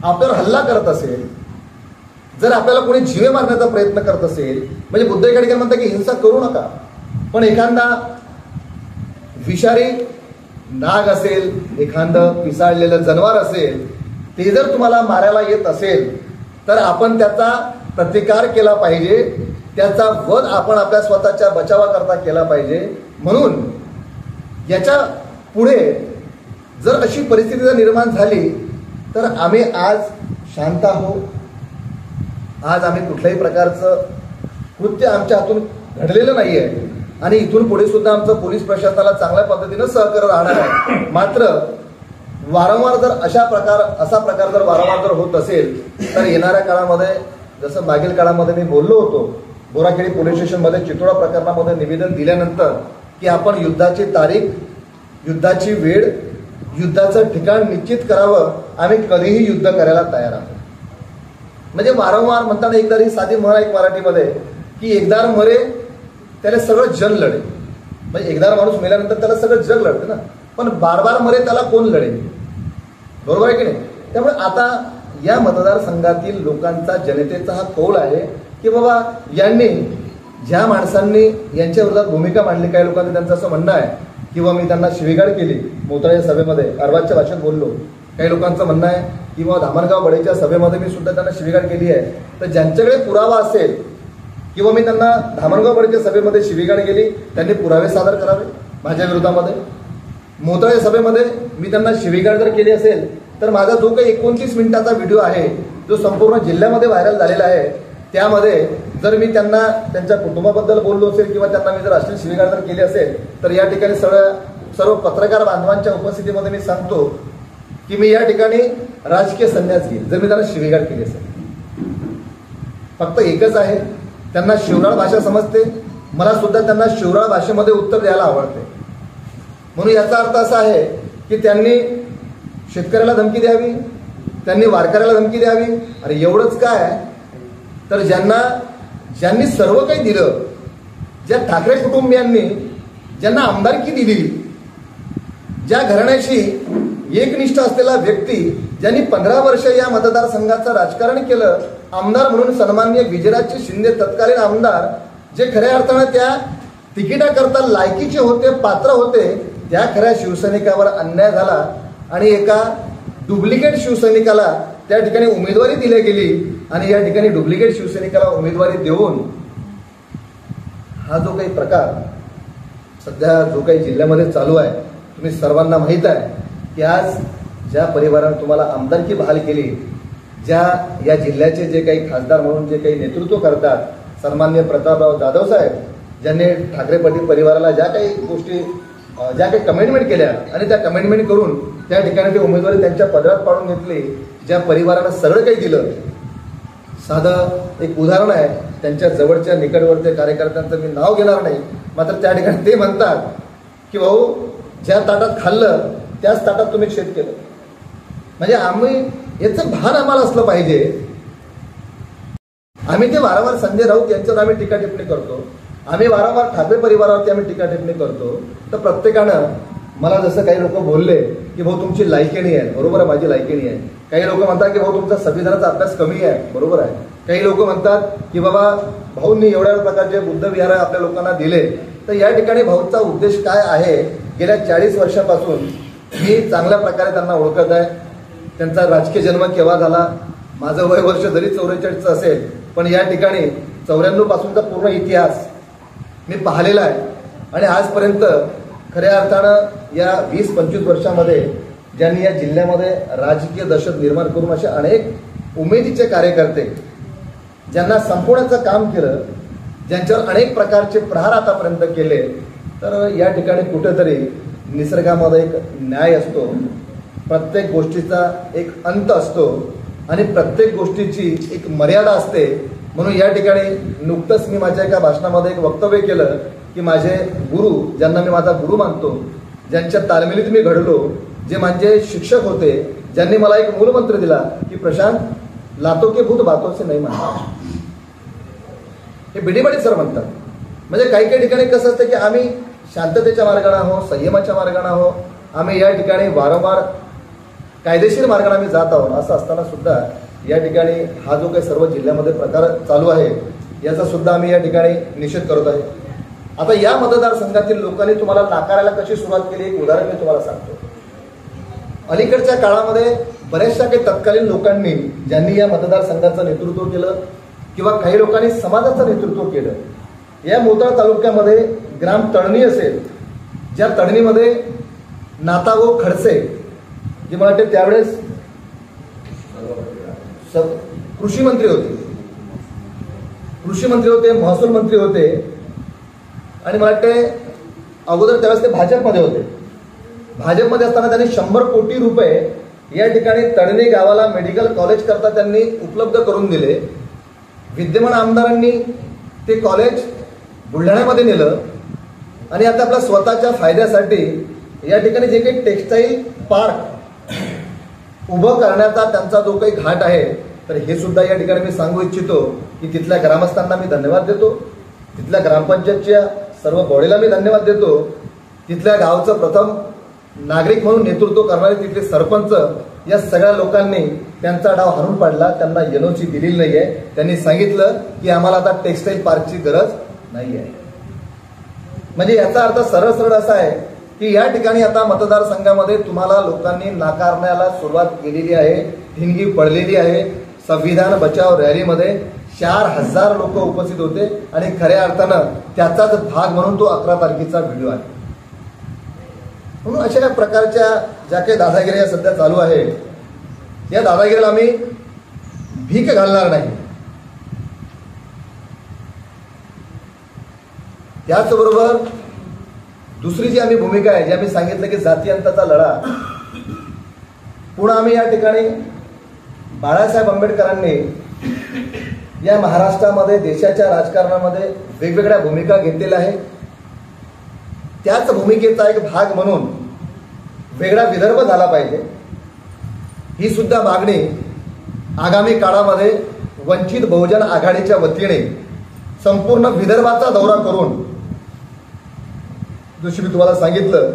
S2: आपल्यावर हल्ला करत असेल जर आपल्याला कोणी जीवे मारण्याचा प्रयत्न करत असेल म्हणजे बुद्ध एका ठिकाणी म्हणतात की हिंसा करू नका पण एखादा विषारी नाग असेल एखादं पिसाळलेलं जनावर असेल ते जर तुम्हाला मारायला येत असेल तर आपण त्याचा प्रतिकार केला पाहिजे त्याचा वध आपण आपल्या स्वतःच्या बचावाकरता केला पाहिजे म्हणून याच्यापुढे जर अशी परिस्थिती जर निर्माण झाली तर आम्ही आज शांत आहोत. आज आम्ही कुठल्याही प्रकारचं कृत्य आमच्या हातून घडलेलं नाही आहे आणि इथून पुढे सुद्धा आमचं पोलीस प्रशासनाला चांगल्या पद्धतीनं सहकार्य राहणार आहे. मात्र वारंवार जर अशा प्रकार असा प्रकार जर वारंवार जर होत असेल तर येणाऱ्या काळामध्ये जसं मागील काळामध्ये मी बोललो होतो बोराखेडी पोलीस स्टेशनमध्ये चितोडा प्रकरणामध्ये निवेदन दिल्यानंतर की आपण युद्धाची तारीख युद्धाची वेळ युद्धाचं ठिकाण निश्चित करावं. आम्ही कधीही युद्ध करायला तयार आहोत. म्हणजे वारंवार म्हणताना एकदा ही साधी म्हण एक मराठीमध्ये की एकदार मरे त्याला सगळं जग लढे म्हणजे एकदा माणूस मेल्यानंतर त्याला सगळं जग लढते ना. पण बार बार मरे त्याला कोण लढेल? बरोबर आहे की नाही? त्यामुळे आता या मतदारसंघातील लोकांचा जनतेचा हा कौल आहे की बाबा यांनी ज्या माणसांनी यांच्या विरोधात भूमिका मांडली काही लोकांनी त्यांचं असं म्हणणं आहे किंवा मी त्यांना शिवीगाळ केली मोताळ्या सभेमध्ये अरबाजच्या भाषेत बोललो. काही लोकांचं म्हणणं आहे किंवा धामणगाव बडेच्या सभेमध्ये मी सुद्धा त्यांना शिवीगाळ केली आहे. तर ज्यांच्याकडे पुरावा असेल किंवा मी त्यांना धामणगाव बडेच्या सभेमध्ये शिवीगाळ केली त्यांनी पुरावे सादर करावे माझ्या विरोधामध्ये? मोताळ्या सभेमध्ये मी त्यांना शिवीगाळ जर केली असेल तर माझा जो काही एकोणतीस मिनिटाचा व्हिडिओ आहे जो संपूर्ण जिल्ह्यामध्ये व्हायरल झालेला आहे त्यामध्ये जर मी त्यांना त्यांच्या कुटुंबाबद्दल बोललो असेल किंवा त्यांना मी जर अश्लील शिवीगाळ जर केली असेल तर या ठिकाणी सर्व सर्व पत्रकार बांधवांच्या उपस्थितीमध्ये मी सांगतो की मी या ठिकाणी राजकीय संन्यास घेईल जर मी त्यांना शिवीगाळ केली असेल. फक्त एकच आहे त्यांना शिवराळ भाषा समजते मला सुद्धा त्यांना शिवराळ भाषेमध्ये उत्तर द्यायला आवडते. म्हणून याचा अर्थ असा आहे की त्यांनी शेतकऱ्याला धमकी द्यावी त्यांनी वारकऱ्याला धमकी द्यावी. अरे एवढंच काय? तर ज्यांना ज्यांनी सर्व काही दिलं ज्या ठाकरे कुटुंबियांनी ज्यांना आमदारकी दिली ज्या घराण्याशी एकनिष्ठ असलेला व्यक्ती ज्यांनी पंधरा वर्ष या मतदारसंघाचं राजकारण केलं आमदार म्हणून सन्माननीय विजयराजचे शिंदे तत्कालीन आमदार जे खऱ्या अर्थानं त्या तिकिटाकरता लायकीचे होते पात्र होते त्या खऱ्या शिवसैनिकावर अन्याय झाला आणि एका डुप्लिकेट शिवसैनिकाला त्या ठिकाणी उमेदवारी दिली गेली आणि या ठिकाणी डुप्लिकेट शिवसैनिकाला उमेदवारी देऊन हा जो काही प्रकार सध्या जो काही जिल्ह्यामध्ये चालू आहे तुम्ही सर्वांना माहीत आहे की आज ज्या परिवारानं तुम्हाला आमदारकी बहाल केली ज्या या जिल्ह्याचे जे काही खासदार म्हणून जे काही नेतृत्व करतात सन्मान्य प्रतापराव जाधव साहेब ज्यांनी ठाकरे पाटील परिवाराला ज्या काही गोष्टी ज्या काही कमेंटमेंट केल्या आणि त्या कमेंटमेंट करून त्या ठिकाणी ते उमेदवारी त्यांच्या पदरात पाडून घेतले ज्या परिवाराला सगळं काही दिलं. साधं एक उदाहरण आहे त्यांच्या जवळच्या निकटवर्ती कार्यकर्त्यांचं मी नाव घेणार नाही मात्र त्या ठिकाणी ते म्हणतात की भाऊ ज्या ताटात खाल्लं त्याच ताटात तुम्ही शेत केलं. म्हणजे आम्ही याचं भान आम्हाला असलं पाहिजे. आम्ही ते वारंवार संजय राऊत यांच्यावर आम्ही टीका टिप्पणी करतो. आम्ही वारंवार ठाकरे परिवारावरती आम्ही टीका टिप्पणी करतो. तर प्रत्येकानं मला जसं काही लोक बोलले की भाऊ तुमची लायकी आहे बरोबर आहे माझी लायकणी आहे. काही लोक म्हणतात की भाऊ तुमचा संविधानाचा अभ्यास कमी आहे बरोबर आहे. काही लोक म्हणतात की बाबा भाऊंनी एवढ्या प्रकारचे बुद्ध विहार आपल्या लोकांना दिले. तर या ठिकाणी भाऊचा उद्देश काय आहे? गेल्या चाळीस वर्षापासून मी चांगल्या प्रकारे त्यांना ओळखत आहे. त्यांचा राजकीय जन्म केव्हा झाला? माझं वय वर्ष जरी चौवेचाळीसचं असेल पण या ठिकाणी चौऱ्याण्णव पासूनचा पूर्ण इतिहास मी पाहिलेला आहे. आणि आजपर्यंत खऱ्या अर्थानं या वीस पंचवीस वर्षामध्ये ज्यांनी या जिल्ह्यामध्ये राजकीय दहशत निर्माण करून असे अनेक उमेदीचे कार्यकर्ते ज्यांना संपवण्याचं काम केलं ज्यांच्यावर अनेक प्रकारचे प्रहार आतापर्यंत केले तर या ठिकाणी कुठेतरी निसर्गामध्ये एक न्याय असतो. प्रत्येक गोष्टीचा एक अंत असतो. आणि प्रत्येक गोष्टीची एक मर्यादा असते. म्हणून या ठिकाणी नुकतंच मी माझ्या एका भाषणामध्ये एक वक्तव्य केलं की माझे गुरु ज्यांना मी माझा गुरु मानतो ज्यांच्या तालमेलीत मी घडलो जे माझे शिक्षक होते ज्यांनी मला एक मूलमंत्र दिला की प्रशांत लातो के भूत बातोचे नाही म्हणतात हे बिडीबडी सर म्हणतात. म्हणजे काही काही ठिकाणी कसं असतं की आम्ही शांततेच्या मार्गाने आहोत संयमाच्या मार्गाने आहोत आम्ही या ठिकाणी वारंवार कायदेशीर मार्गाने आम्ही जात आहोत असं असताना सुद्धा या ठिकाणी हा जो काही सर्व जिल्ह्यामध्ये प्रकार चालू आहे याचा सुद्धा आम्ही या ठिकाणी निषेध करत आहे. आता या मतदारसंघातील लोकांनी तुम्हाला नाकारायला कशी सुरुवात केली एक उदाहरण मी तुम्हाला सांगतो. अलीकडच्या काळामध्ये बऱ्याचशा काही तत्कालीन लोकांनी ज्यांनी या मतदारसंघाचं नेतृत्व केलं किंवा काही लोकांनी समाजाचं नेतृत्व केलं या मोताळ तालुक्यामध्ये ग्राम तळणी असेल ज्या तळणीमध्ये नातागो खडसे जे मला वाटते त्यावेळेस कृषी मंत्री होते. कृषी मंत्री होते महसूल मंत्री होते. आणि मला वाटते अगोदर त्यावेळेस ते भाजपमध्ये होते. भाजपमध्ये असताना त्यांनी शंभर कोटी रुपये या ठिकाणी तळणी गावाला मेडिकल कॉलेज करता त्यांनी उपलब्ध करून दिले. विद्यमान आमदारांनी ते कॉलेज बुलढाण्यामध्ये नेलं. आणि आता आपल्या स्वतःच्या फायद्यासाठी या ठिकाणी जे काही टेक्स्टाईल पार्क उभं करण्याचा त्यांचा जो काही घाट आहे तर हे सुद्धा या ठिकाणी मी सांगू इच्छितो की तिथल्या ग्रामस्थांना मी धन्यवाद देतो. तिथल्या ग्रामपंचायतच्या सर्व बॉडीला मी धन्यवाद देतो. तिथल्या गावचं प्रथम नागरिक म्हणून नेतृत्व करणारे तिथले सरपंच या सगळ्या लोकांनी त्यांचा डाव हाणून पाडला. त्यांना एनओसी दिलेली नाहीये. त्यांनी सांगितलं की आम्हाला आता टेक्स्टाईल पार्कची गरज नाही आहे म्हणजे याचा अर्थ सरळ सरळ असा आहे की या ठिकाणी आता मतदारसंघामध्ये तुम्हाला लोकांनी नाकारण्याला सुरुवात केलेली आहे ठिणगी पडलेली आहे. संविधान बचाव रॅलीमध्ये चार हजार लोक उपस्थित होते आणि खऱ्या अर्थानं त्याचाच भाग म्हणून तो अकरा तारखेचा व्हिडिओ आहे. म्हणून अशा या प्रकारच्या ज्या काही दादागिऱ्या सध्या चालू आहे या दादागिरीला आम्ही भीक घालणार नाही. त्याचबरोबर दुसरी जी आम्ही भूमिका आहे जी आम्ही सांगितलं की जातीयंताचा लढा पुन्हा आम्ही या ठिकाणी बाळासाहेब आंबेडकरांनी या महाराष्ट्रामध्ये देशाच्या राजकारणामध्ये वेगवेगळ्या भूमिका घेतलेल्या आहेत. त्याच भूमिकेचा एक भाग म्हणून वेगळा विदर्भ झाला पाहिजे. ही सुद्धा मागणी आगामी काळामध्ये वंचित बहुजन आघाडीच्या वतीने संपूर्ण विदर्भाचा दौरा करून जशी मी तुम्हाला सांगितलं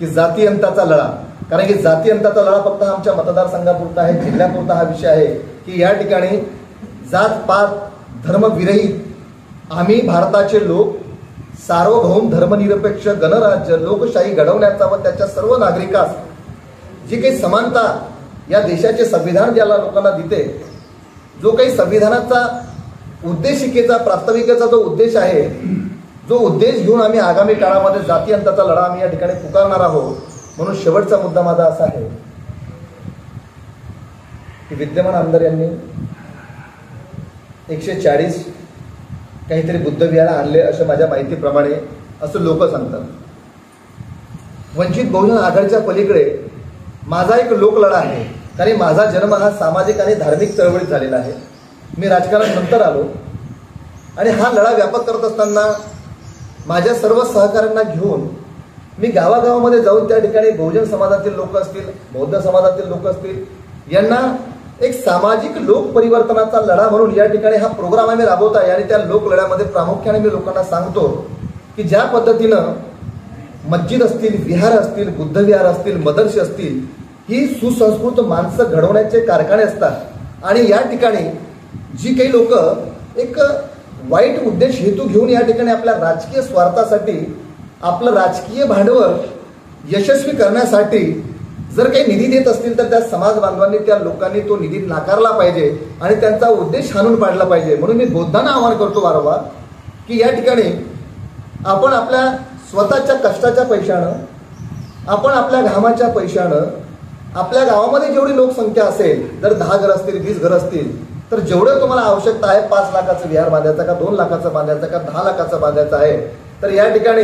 S2: की जाती अंताचा लढा कारण की जाती अंताचा लढा फक्त आमच्या मतदारसंघापुरता आहे जिल्ह्यापुरता हा विषय आहे की या ठिकाणी जात पात धर्मविरहित आम्ही भारताचे लोक सार्वभौम धर्मनिरपेक्ष गणराज्य लोकशाही घडवण्याचा व त्याच्या सर्व नागरिकास जी काही समानता या देशाचे संविधान ज्याला लोकांना देते जो काही संविधानाचा उद्देशिकेचा प्रास्ताविकेचा जो उद्देश आहे जो उद्देश घेऊन आम्ही आगामी काळामध्ये जाती अंताचा लढा आम्ही या ठिकाणी पुकारणार आहोत म्हणून शेवटचा मुद्दा माझा असा आहे की विद्यमान आमदार यांनी एकशे चाळीस काहीतरी बुद्धविहार आणले असे माझ्या माहितीप्रमाणे असं लोक सांगतात. वंचित बहुजन आघाडीच्या पलीकडे माझा एक लोकलढा आहे. कारण माझा जन्म हा सामाजिक आणि धार्मिक चळवळीत झालेला आहे. मी राजकारणात नंतर आलो आणि हा लढा व्यापक करत असताना माझ्या सर्व सहकाऱ्यांना घेऊन मी गावागावामध्ये जाऊन त्या ठिकाणी बहुजन समाजातील लोक असतील बौद्ध समाजातील लोक असतील यांना एक सामाजिक लोकपरिवर्तनाचा लढा म्हणून या ठिकाणी हा प्रोग्राम आम्ही राबवत आहे आणि त्या लोकलढ्यामध्ये प्रामुख्याने मी लोकांना सांगतो की ज्या पद्धतीनं मस्जिद असतील विहार असतील बुद्धविहार असतील मदरसे असतील ही सुसंस्कृत माणसं घडवण्याचे कारखाने असतात. आणि या ठिकाणी जी काही लोक एक वाईट उद्देश हेतू घेऊन या ठिकाणी आपल्या राजकीय स्वार्थासाठी आपलं राजकीय भांडवल यशस्वी करण्यासाठी जर काही निधी देत असतील तर त्या समाज बांधवांनी त्या लोकांनी तो निधी नाकारला पाहिजे आणि त्यांचा उद्देश हाणून पाडला पाहिजे. म्हणून मी बौद्धांना आवाहन करतो वारंवार की या ठिकाणी आपण आपल्या स्वतःच्या कष्टाच्या पैशानं आपण आपल्या घामाच्या पैशानं आपल्या गावामध्ये जेवढी लोकसंख्या असेल जर दहा घर असतील वीस घर असतील तर जेवढं तुम्हाला आवश्यकता आहे पाच लाखाचं विहार बांधायचं का दोन लाखाचं बांधायचं का दहा लाखाचं बांधायचं आहे तर या ठिकाणी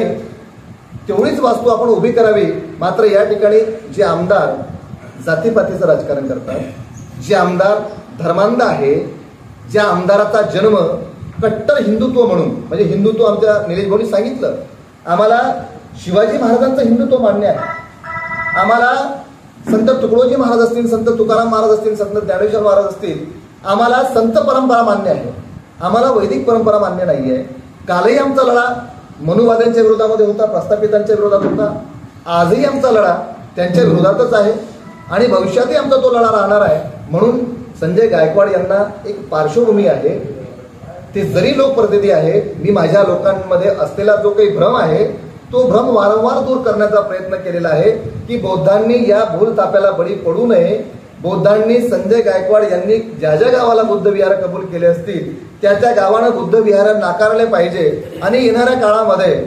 S2: तेवढीच वास्तू आपण उभी करावी. मात्र या ठिकाणी जे आमदार जातीपातीचं राजकारण करतात जे आमदार धर्मांध आहे ज्या आमदाराचा जन्म कट्टर हिंदुत्व म्हणून म्हणजे हिंदुत्व आमच्या निलेश भाऊनी सांगितलं आम्हाला शिवाजी महाराजांचं हिंदुत्व मान्य आहे. आम्हाला संत तुकडोजी महाराज असतील संत तुकाराम महाराज असतील संत ज्ञानेश्वर महाराज असतील आम्हाला संत परंपरा मान्य आहे. आम्हाला वैदिक परंपरा मान्य नाही आहे कालही आमचा लढा मनुवाद्यांच्या विरोधामध्ये होता प्रस्थापितांच्या विरोधात होता. आजही आमचा लढा त्यांच्या विरोधातच आहे आणि भविष्यातही आमचा तो लढा राहणार आहे. म्हणून संजय गायकवाड यांना एक पार्श्वभूमी आहे. ते जरी लोकप्रतिनिधी आहे मी माझ्या लोकांमध्ये असलेला जो काही भ्रम आहे तो भ्रम वारंवार दूर करण्याचा प्रयत्न केलेला आहे की बौद्धांनी या भूल ताप्याला बळी पडू नये बौद्धांनी संजय गायकवाड यांनी ज्या ज्या गावाला बुद्ध विहार कबूल केले असतील त्या त्या गावानं बुद्ध विहार नाकारले पाहिजे. आणि येणाऱ्या काळामध्ये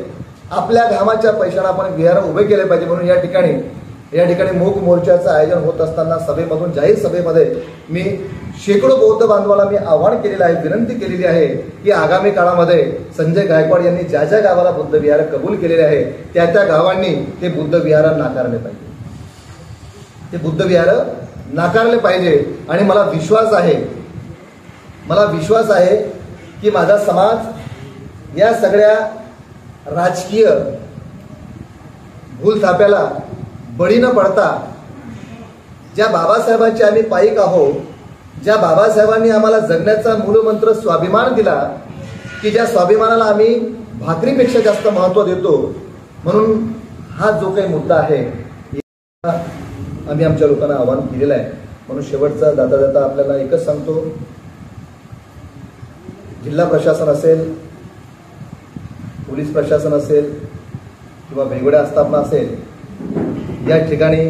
S2: आपल्या घामाच्या पैशाला आपण विहार उभे केले पाहिजे म्हणून या ठिकाणी या ठिकाणी मूक मोर्चाचं आयोजन होत असताना सभेमधून जाहीर सभेमध्ये मी शेकडो बौद्ध बांधवाला मी आव्हान केलेलं आहे विनंती केलेली आहे की आगामी काळामध्ये संजय गायकवाड यांनी ज्या ज्या गावाला बुद्ध विहार कबूल केलेले आहे त्या त्या गावांनी ते बुद्ध विहार नाकारले पाहिजे. ते बुद्ध विहार नाकारले पाहिजे. आणि मला विश्वास आहे मला विश्वास आहे की माझा समाज या सगळ्या राजकीय भूलथाप्याला बळी न पडता ज्या बाबासाहेबांचे आम्ही पायिक आहोत ज्या बाबासाहेबांनी आम्हाला जगण्याचा मूलमंत्र स्वाभिमान दिला की ज्या स्वाभिमानाला आम्ही भाकरीपेक्षा जास्त महत्त्व देतो म्हणून हा जो काही मुद्दा आहे आम्ही आमच्या लोकांना आव्हान केलेलं आहे. म्हणून शेवटचा जाता जाता आपल्याला एकच सांगतो. जिल्हा प्रशासन असेल पोलीस प्रशासन असेल किंवा वेगवेगळ्या आस्थापना असेल या ठिकाणी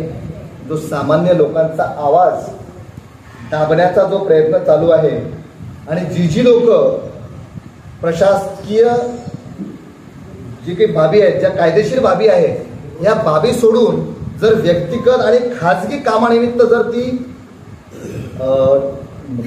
S2: जो सामान्य लोकांचा आवाज दाबण्याचा जो प्रयत्न चालू आहे आणि जी जी लोक प्रशासकीय जी काही बाबी आहेत ज्या कायदेशीर बाबी आहेत या बाबी सोडून जर व्यक्तिगत आणि खाजगी कामानिमित्त जर ती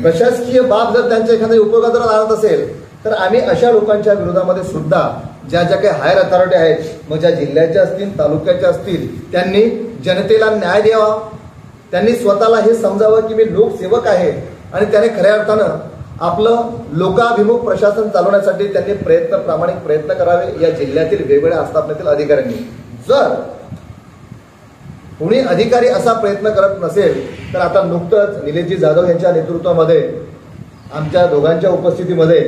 S2: प्रशासकीय बाब जर त्यांच्या एखाद्या उपयोगात जर आणत असेल तर आम्ही अशा लोकांच्या विरोधामध्ये सुद्धा ज्या ज्या काही हायर अथॉरिटी आहेत मग ज्या जिल्ह्याच्या असतील तालुक्याच्या असतील त्यांनी जनतेला न्याय द्यावा. त्यांनी स्वतःला हे समजावं की मी लोकसेवक आहे आणि त्याने खऱ्या अर्थानं आपलं लोकाभिमुख प्रशासन चालवण्यासाठी त्यांनी प्रयत्न प्रामाणिक प्रयत्न करावे या जिल्ह्यातील वेगवेगळ्या आस्थापनेतील अधिकाऱ्यांनी. जर कुणी अधिकारी असा प्रयत्न करत नसेल तर आता नुकतंच निलेशजी जाधव यांच्या नेतृत्वामध्ये आमच्या दोघांच्या उपस्थितीमध्ये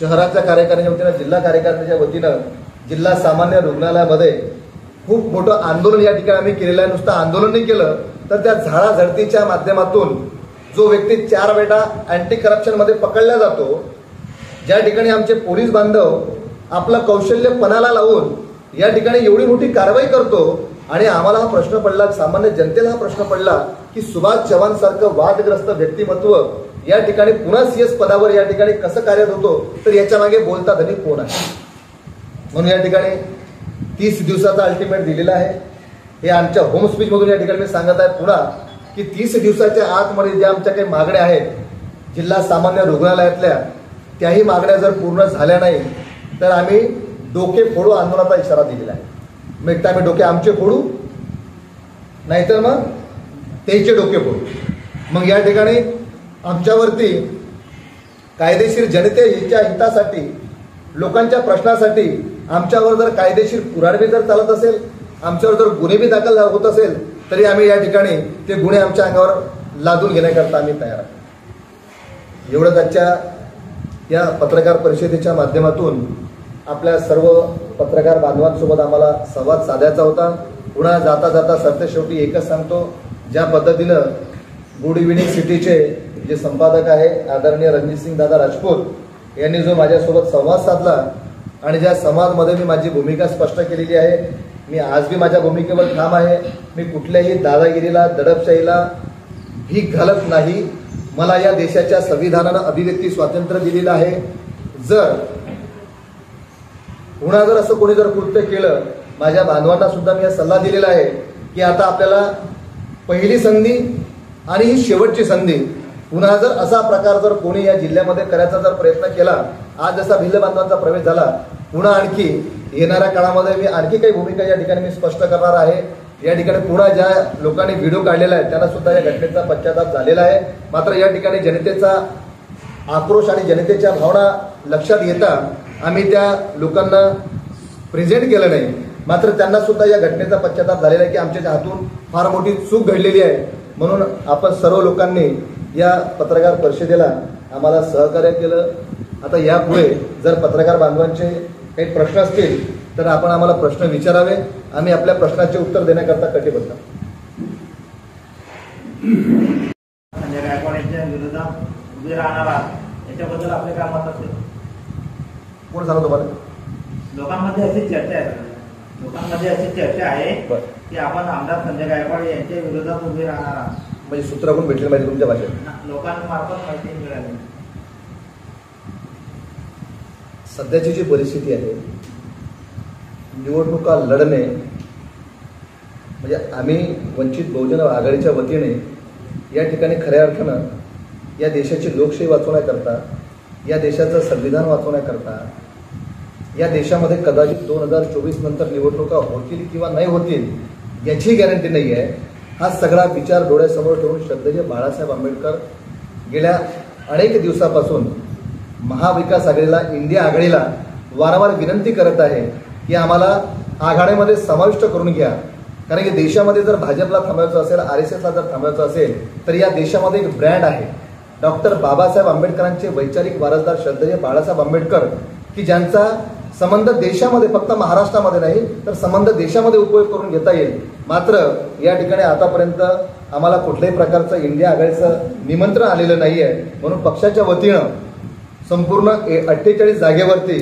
S2: शहराच्या कार्यकारिणीच्या वतीनं जिल्हा कार्यकारिणीच्या वतीनं जिल्हा सामान्य रुग्णालयामध्ये खूप मोठं आंदोलन या ठिकाणी आम्ही केलेलं आहे. नुसतं आंदोलन नाही केलं तर त्या झाडाझडतीच्या माध्यमातून जो व्यक्ती चार वेळा अँटी करप्शनमध्ये पकडला जातो ज्या ठिकाणी आमचे पोलीस बांधव आपलं कौशल्य पणाला लावून या ठिकाणी एवढी मोठी कारवाई करतो आणि आम्हाला हा प्रश्न पडला सामान्य जनतेला हा प्रश्न पडला की सुभाष चव्हाण सारखं वादग्रस्त व्यक्तिमत्व या ठिकाणी पुन्हा सीएस पदावर या ठिकाणी कसं कार्यरत होतो तर याच्या मागे बोलता धनी कोण आहे? म्हणून या ठिकाणी तीस दिवसाचा अल्टिमेट दिलेला आहे. हे आमच्या होम स्पीच मधून या ठिकाणी मी सांगत आहे पुन्हा की तीस दिवसाच्या आतमध्ये ज्या आमच्या काही मागण्या आहेत जिल्हा सामान्य रुग्णालयातल्या त्याही मागण्या जर पूर्ण झाल्या नाही तर आम्ही डोके फोडू आंदोलनाचा इशारा दिलेला आहे. मिळता एकदा आम्ही डोके आमचे फोडू? नाहीतर मग त्यांचे डोके फोडू. मग या ठिकाणी आमच्यावरती कायदेशीर जनतेच्या हितासाठी लोकांच्या प्रश्नासाठी आमच्यावर जर कायदेशीर कुराडबी जर चालत असेल आमच्यावर जर गुन्हे बी दाखल होत असेल तरी आम्ही या ठिकाणी ते गुन्हे आमच्या अंगावर लादून घेण्याकरता आम्ही तयार आहोत. एवढंच आजच्या या पत्रकार परिषदेच्या माध्यमातून आपल्या सर्व पत्रकार बांधवांसोबत आम्हाला संवाद साधायचा होता. पुन्हा जाता जाता सरते शेवटी एकच सांगतो ज्या पद्धतीनं गुड इव्हिनिंग सिटीचे जे संपादक आहे आदरणीय रणजितसिंग दादा राजपूत यांनी जो माझ्यासोबत संवाद साधला आणि ज्या संवादमध्ये मी माझी भूमिका स्पष्ट केलेली आहे मी आज बी माझ्या भूमिकेवर ठाम आहे. मी कुठल्याही दादागिरीला दडपशाहीला भीक घालत नाही. मला या देशाच्या संविधानानं अभिव्यक्ती स्वातंत्र्य दिलेलं आहे. जर पुन्हा जर असं कोणी जर कृत्य केलं माझ्या बांधवांना सुद्धा मी हा सल्ला दिलेला आहे की आता आपल्याला पहिली संधी आणि ही शेवटची संधी पुन्हा जर असा प्रकार जर कोणी या जिल्ह्यामध्ये करायचा जर प्रयत्न केला आज जसा भिल्ल बांधवांचा प्रवेश झाला पुन्हा आणखी येणाऱ्या काळामध्ये मी आणखी काही भूमिका या ठिकाणी मी स्पष्ट करणार आहे. या ठिकाणी पुन्हा ज्या लोकांनी व्हिडिओ काढलेला आहे त्यांना सुद्धा या घटनेचा पश्चाताप झालेला आहे. मात्र या ठिकाणी जनतेचा आक्रोश आणि जनतेच्या भावना लक्षात येता आम्ही त्या लोकांना प्रेझेंट केलं नाही. मात्र त्यांना सुद्धा या घटनेचा पश्चाताप झालेला आहे की आमच्या हातून फार मोठी चूक घडलेली आहे. म्हणून आपण सर्व लोकांनी या पत्रकार परिषदेला आम्हाला सहकार्य केलं. आता यापुढे जर पत्रकार बांधवांचे काही प्रश्न असतील तर आपण आम्हाला प्रश्न विचारावे. आम्ही आपल्या प्रश्नाचे उत्तर देण्याकरता कटिबद्ध
S3: संजय गायकवाड यांच्या विरोधात उभे राहणार आहात. याच्याबद्दल आपले काय मत असेल
S2: कोण सांगा तुम्हाला?
S3: लोकांमध्ये अशी चर्चा आहे. लोकांमध्ये अशी चर्चा आहे
S2: बरं.
S3: की आपण आमदार संजय गायकवाड यांच्या विरोधात उभे राहणार आहात.
S2: म्हणजे सूत्राकडून भेटले पाहिजे तुमच्या भाषेत?
S3: ना- लोकांमार्फत माहिती मिळाली.
S2: सध्याची जी परिस्थिती आहे निवडणुका लढणे म्हणजे आम्ही वंचित बहुजन आघाडीच्या वतीने या ठिकाणी खऱ्या अर्थानं या देशाची लोकशाही वाचवण्याकरता या देशाचं संविधान वाचवण्याकरता या देशामध्ये कदाचित दोन हजार चोवीस नंतर निवडणुका होतील किंवा नाही होतील याची गॅरंटी नाही आहे. हा सगळा विचार डोळ्यासमोर ठेवून श्रद्धेय बाळासाहेब आंबेडकर गेल्या अनेक दिवसापासून महाविकास आघाडीला इंडिया आघाडीला वारंवार विनंती करत आहे की आम्हाला आघाडीमध्ये समाविष्ट करून घ्या. कारण की देशामध्ये जर भाजपला थांबायचं असेल आर एस एसला जर थांबायचं असेल तर या देशामध्ये एक ब्रँड आहे. डॉक्टर बाबासाहेब आंबेडकरांचे वैचारिक वारसदार श्रद्धेय बाळासाहेब आंबेडकर की ज्यांचा संबंध देशामध्ये फक्त महाराष्ट्रामध्ये नाही तर संबंध देशामध्ये उपयोग करून घेता येईल. मात्र या ठिकाणी आतापर्यंत आम्हाला कुठल्याही प्रकारचं इंडिया आघाडीचं निमंत्रण आलेलं नाही आहे म्हणून पक्षाच्या वतीनं संपूर्ण अठ्ठेचाळीस जागेवरती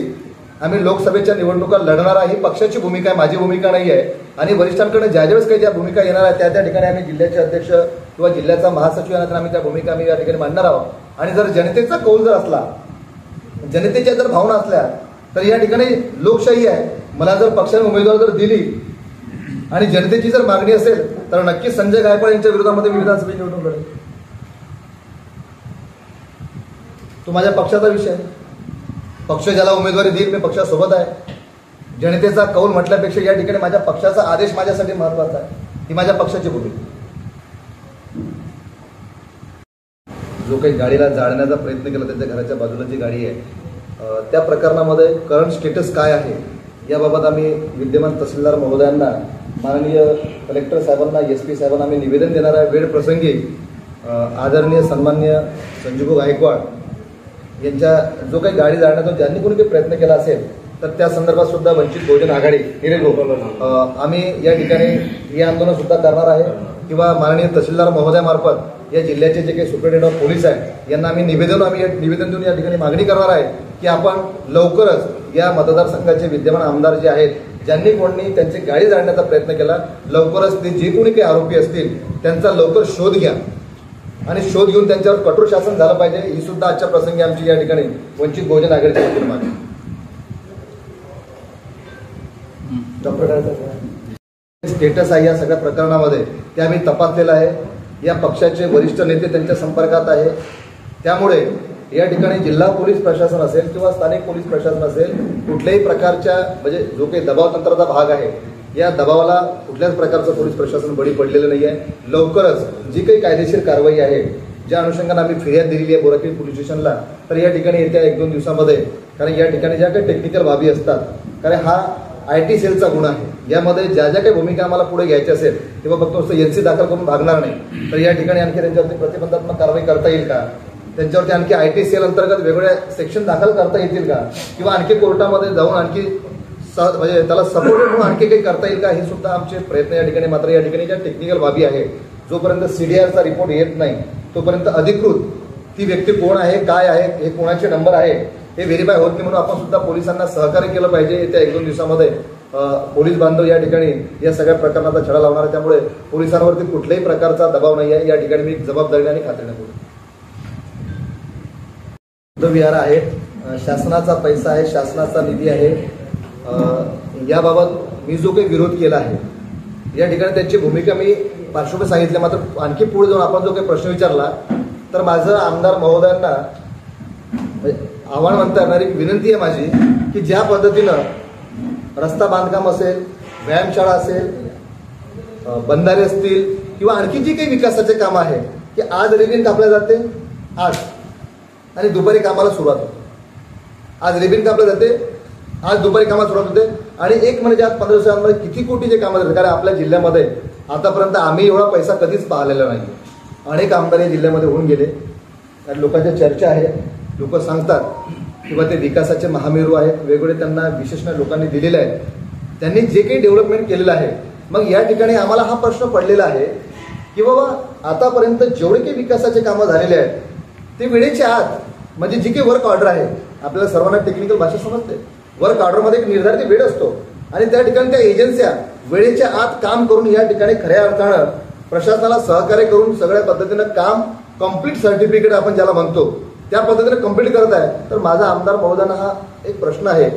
S2: आम्ही लोकसभेच्या निवडणुका लढणार आहे. ही पक्षाची भूमिका आहे माझी भूमिका नाही आहे आणि वरिष्ठांकडे ज्या ज्यावेळेस काही ज्या भूमिका येणार आहे त्या त्या ठिकाणी आम्ही जिल्ह्याचे अध्यक्ष किंवा जिल्ह्याचा महासचिव यानंतर आम्ही त्या भूमिका आम्ही या ठिकाणी मांडणार आहोत. आणि जर जनतेचा कौल जर असला जनतेच्या जर भावना असल्या तर या ठिकाणी लोकशाही आहे. मला जर पक्षाने उमेदवार जर दिली आणि जनतेची जर मागणी असेल तर नक्कीच संजय गायकवाड यांच्या विरोधामध्ये मी विधानसभेची निवडणूक लढेल. तो माझ्या पक्षाचा विषय आहे. पक्ष ज्याला उमेदवारी देईल मी पक्षासोबत आहे. जनतेचा कौल म्हटल्यापेक्षा या ठिकाणी माझ्या पक्षाचा आदेश माझ्यासाठी महत्त्वाचा आहे. ही माझ्या पक्षाची भूमिका जो काही गाडीला जाळण्याचा प्रयत्न केला त्याच्या घराच्या बाजूला जी गाडी आहे त्या प्रकरणामध्ये करंट स्टेटस काय आहे याबाबत आम्ही विद्यमान तहसीलदार महोदयांना माननीय कलेक्टर साहेबांना एस पी साहेबांना आम्ही निवेदन देणार आहे वेळ प्रसंगी आदरणीय सन्मान्य संजीवभाऊ गायकवाड यांच्या जो काही गाडी जाळण्याचा ज्यांनी कोणी काही प्रयत्न केला असेल तर त्या संदर्भात सुद्धा वंचित बहुजन आघाडी निलेश आम्ही या ठिकाणी हे आंदोलन सुद्धा करणार आहे. किंवा माननीय तहसीलदार महोदयामार्फत या जिल्ह्याचे जे काही सुप्रिटेंडेंट ऑफ पोलीस आहेत यांना आम्ही निवेदन आम्ही या- निवेदन देऊन या ठिकाणी मागणी करणार आहे की आपण लवकरच या मतदारसंघाचे विद्यमान आमदार जे आहेत ज्यांनी कोणी त्यांची गाडी जाळण्याचा प्रयत्न केला लवकरच ते जे कोणी काही आरोपी असतील त्यांचा लवकर शोध घ्या. आणि शोध घेऊन त्यांच्यावर कठोर शासन झालं पाहिजे ही सुद्धा आजच्या प्रसंगी आमची या ठिकाणी वंचित बहुजन आघाडीच्या वतीने मागणी. डॉक्टर स्टेटस आहे या सगळ्या प्रकरणामध्ये ते आम्ही तपासलेलं आहे. या पक्षाचे वरिष्ठ नेते त्यांच्या संपर्कात आहे. त्यामुळे या ठिकाणी जिल्हा पोलीस प्रशासन असेल किंवा स्थानिक पोलीस प्रशासन असेल कुठल्याही प्रकारच्या म्हणजे जो काही दबाव तंत्राचा भाग आहे या दबावाला कुठल्याच प्रकारचं पोलीस प्रशासन बळी पडलेलं नाही आहे लवकरच जी काही कायदेशीर कारवाई आहे ज्या अनुषंगाने आम्ही फिर्याद दिलेली आहे बोराखील पोलीस स्टेशनला तर या ठिकाणी येत्या एक दोन दिवसामध्ये कारण या ठिकाणी ज्या काही टेक्निकल बाबी असतात कारण हा आय टी सेलचा गुण आहे. यामध्ये ज्या ज्या काही भूमिका आम्हाला पुढे घ्यायची असेल किंवा फक्त नुसतं एनसी दाखल करून भागणार नाही. तर या ठिकाणी आणखी त्यांच्यावरती प्रतिबंधात्मक कारवाई करता येईल का? त्यांच्यावरती आणखी आय टी सेल अंतर्गत वेगवेगळ्या सेक्शन दाखल करता येतील का? किंवा आणखी कोर्टामध्ये जाऊन आणखी स- म्हणजे त्याला सपोर्ट म्हणून आणखी काही करता येईल का? हे सुद्धा आमचे प्रयत्न या ठिकाणी मात्र या ठिकाणी ज्या टेक्निकल बाबी आहे जोपर्यंत सीडीआरचा रिपोर्ट येत नाही तोपर्यंत अधिकृत ती व्यक्ती कोण आहे काय आहे हे कोणाचे नंबर आहे हे व्हेरीफाय होत नाही म्हणून आपण सुद्धा पोलिसांना सहकार्य केलं पाहिजे. येत्या एक दोन दिवसामध्ये पोलीस बांधव या ठिकाणी या सगळ्या प्रकरणाचा छडा लावणार आहे त्यामुळे पोलिसांवरती कुठल्याही प्रकारचा दबाव नाही आहे. या ठिकाणी मी जबाबदारीने आणि खात्रीने बोलतो. बुद्धविहार आहे शासनाचा पैसा आहे शासनाचा निधी आहे. याबाबत मी जो काही विरोध केला आहे या ठिकाणी त्यांची भूमिका मी पार्श्वभूमी सांगितली. मात्र आणखी पुढे जाऊन आपण जो काही प्रश्न विचारला तर माझं आमदार महोदयांना म्हणजे आव्हान म्हणता येणारी विनंती आहे माझी की ज्या पद्धतीनं रस्ता बांधकाम असेल व्यायामशाळा असेल बंधारे असतील किंवा आणखी जी काही विकासाचे काम आहे की आज रिबिन कापल्या जाते आज. आणि दुपारी कामाला सुरुवात होते. आज रिबिन कापलं जाते आज दुपारी कामाला सुरुवात होते. आणि एक म्हणजे आज पंधरा दिवसांमध्ये किती कोटीचे कामं झाले कारण आपल्या जिल्ह्यामध्ये आतापर्यंत आम्ही एवढा पैसा कधीच पाहिलेला नाही अनेक आमदार या जिल्ह्यामध्ये होऊन गेले. आणि लोकांच्या चर्चा आहे. लोक सांगतात किंवा ते विकासाचे महामेरू आहेत वेगवेगळे त्यांना विशेषण लोकांनी दिलेले आहेत. त्यांनी जे काही डेव्हलपमेंट केलेलं आहे मग या ठिकाणी आम्हाला हा प्रश्न पडलेला आहे की बाबा आतापर्यंत जेवढे काही विकासाचे कामं झालेले आहेत ते वेळेच्या आत म्हणजे जी काही वर्क ऑर्डर आहे आपल्याला सर्वांना टेक्निकल भाषा समजते. वर्क ऑर्डरमध्ये एक निर्धारित वेळ असतो आणि त्या ठिकाणी त्या एजन्स्या वेळेच्या आत काम करून या ठिकाणी खऱ्या अर्थानं प्रशासनाला सहकार्य करून सगळ्या पद्धतीनं काम कंप्लीट सर्टिफिकेट आपण ज्याला म्हणतो त्या पद्धतीने कंप्लीट करत आहे. तर माझा आमदार महोदयांना हा एक प्रश्न आहे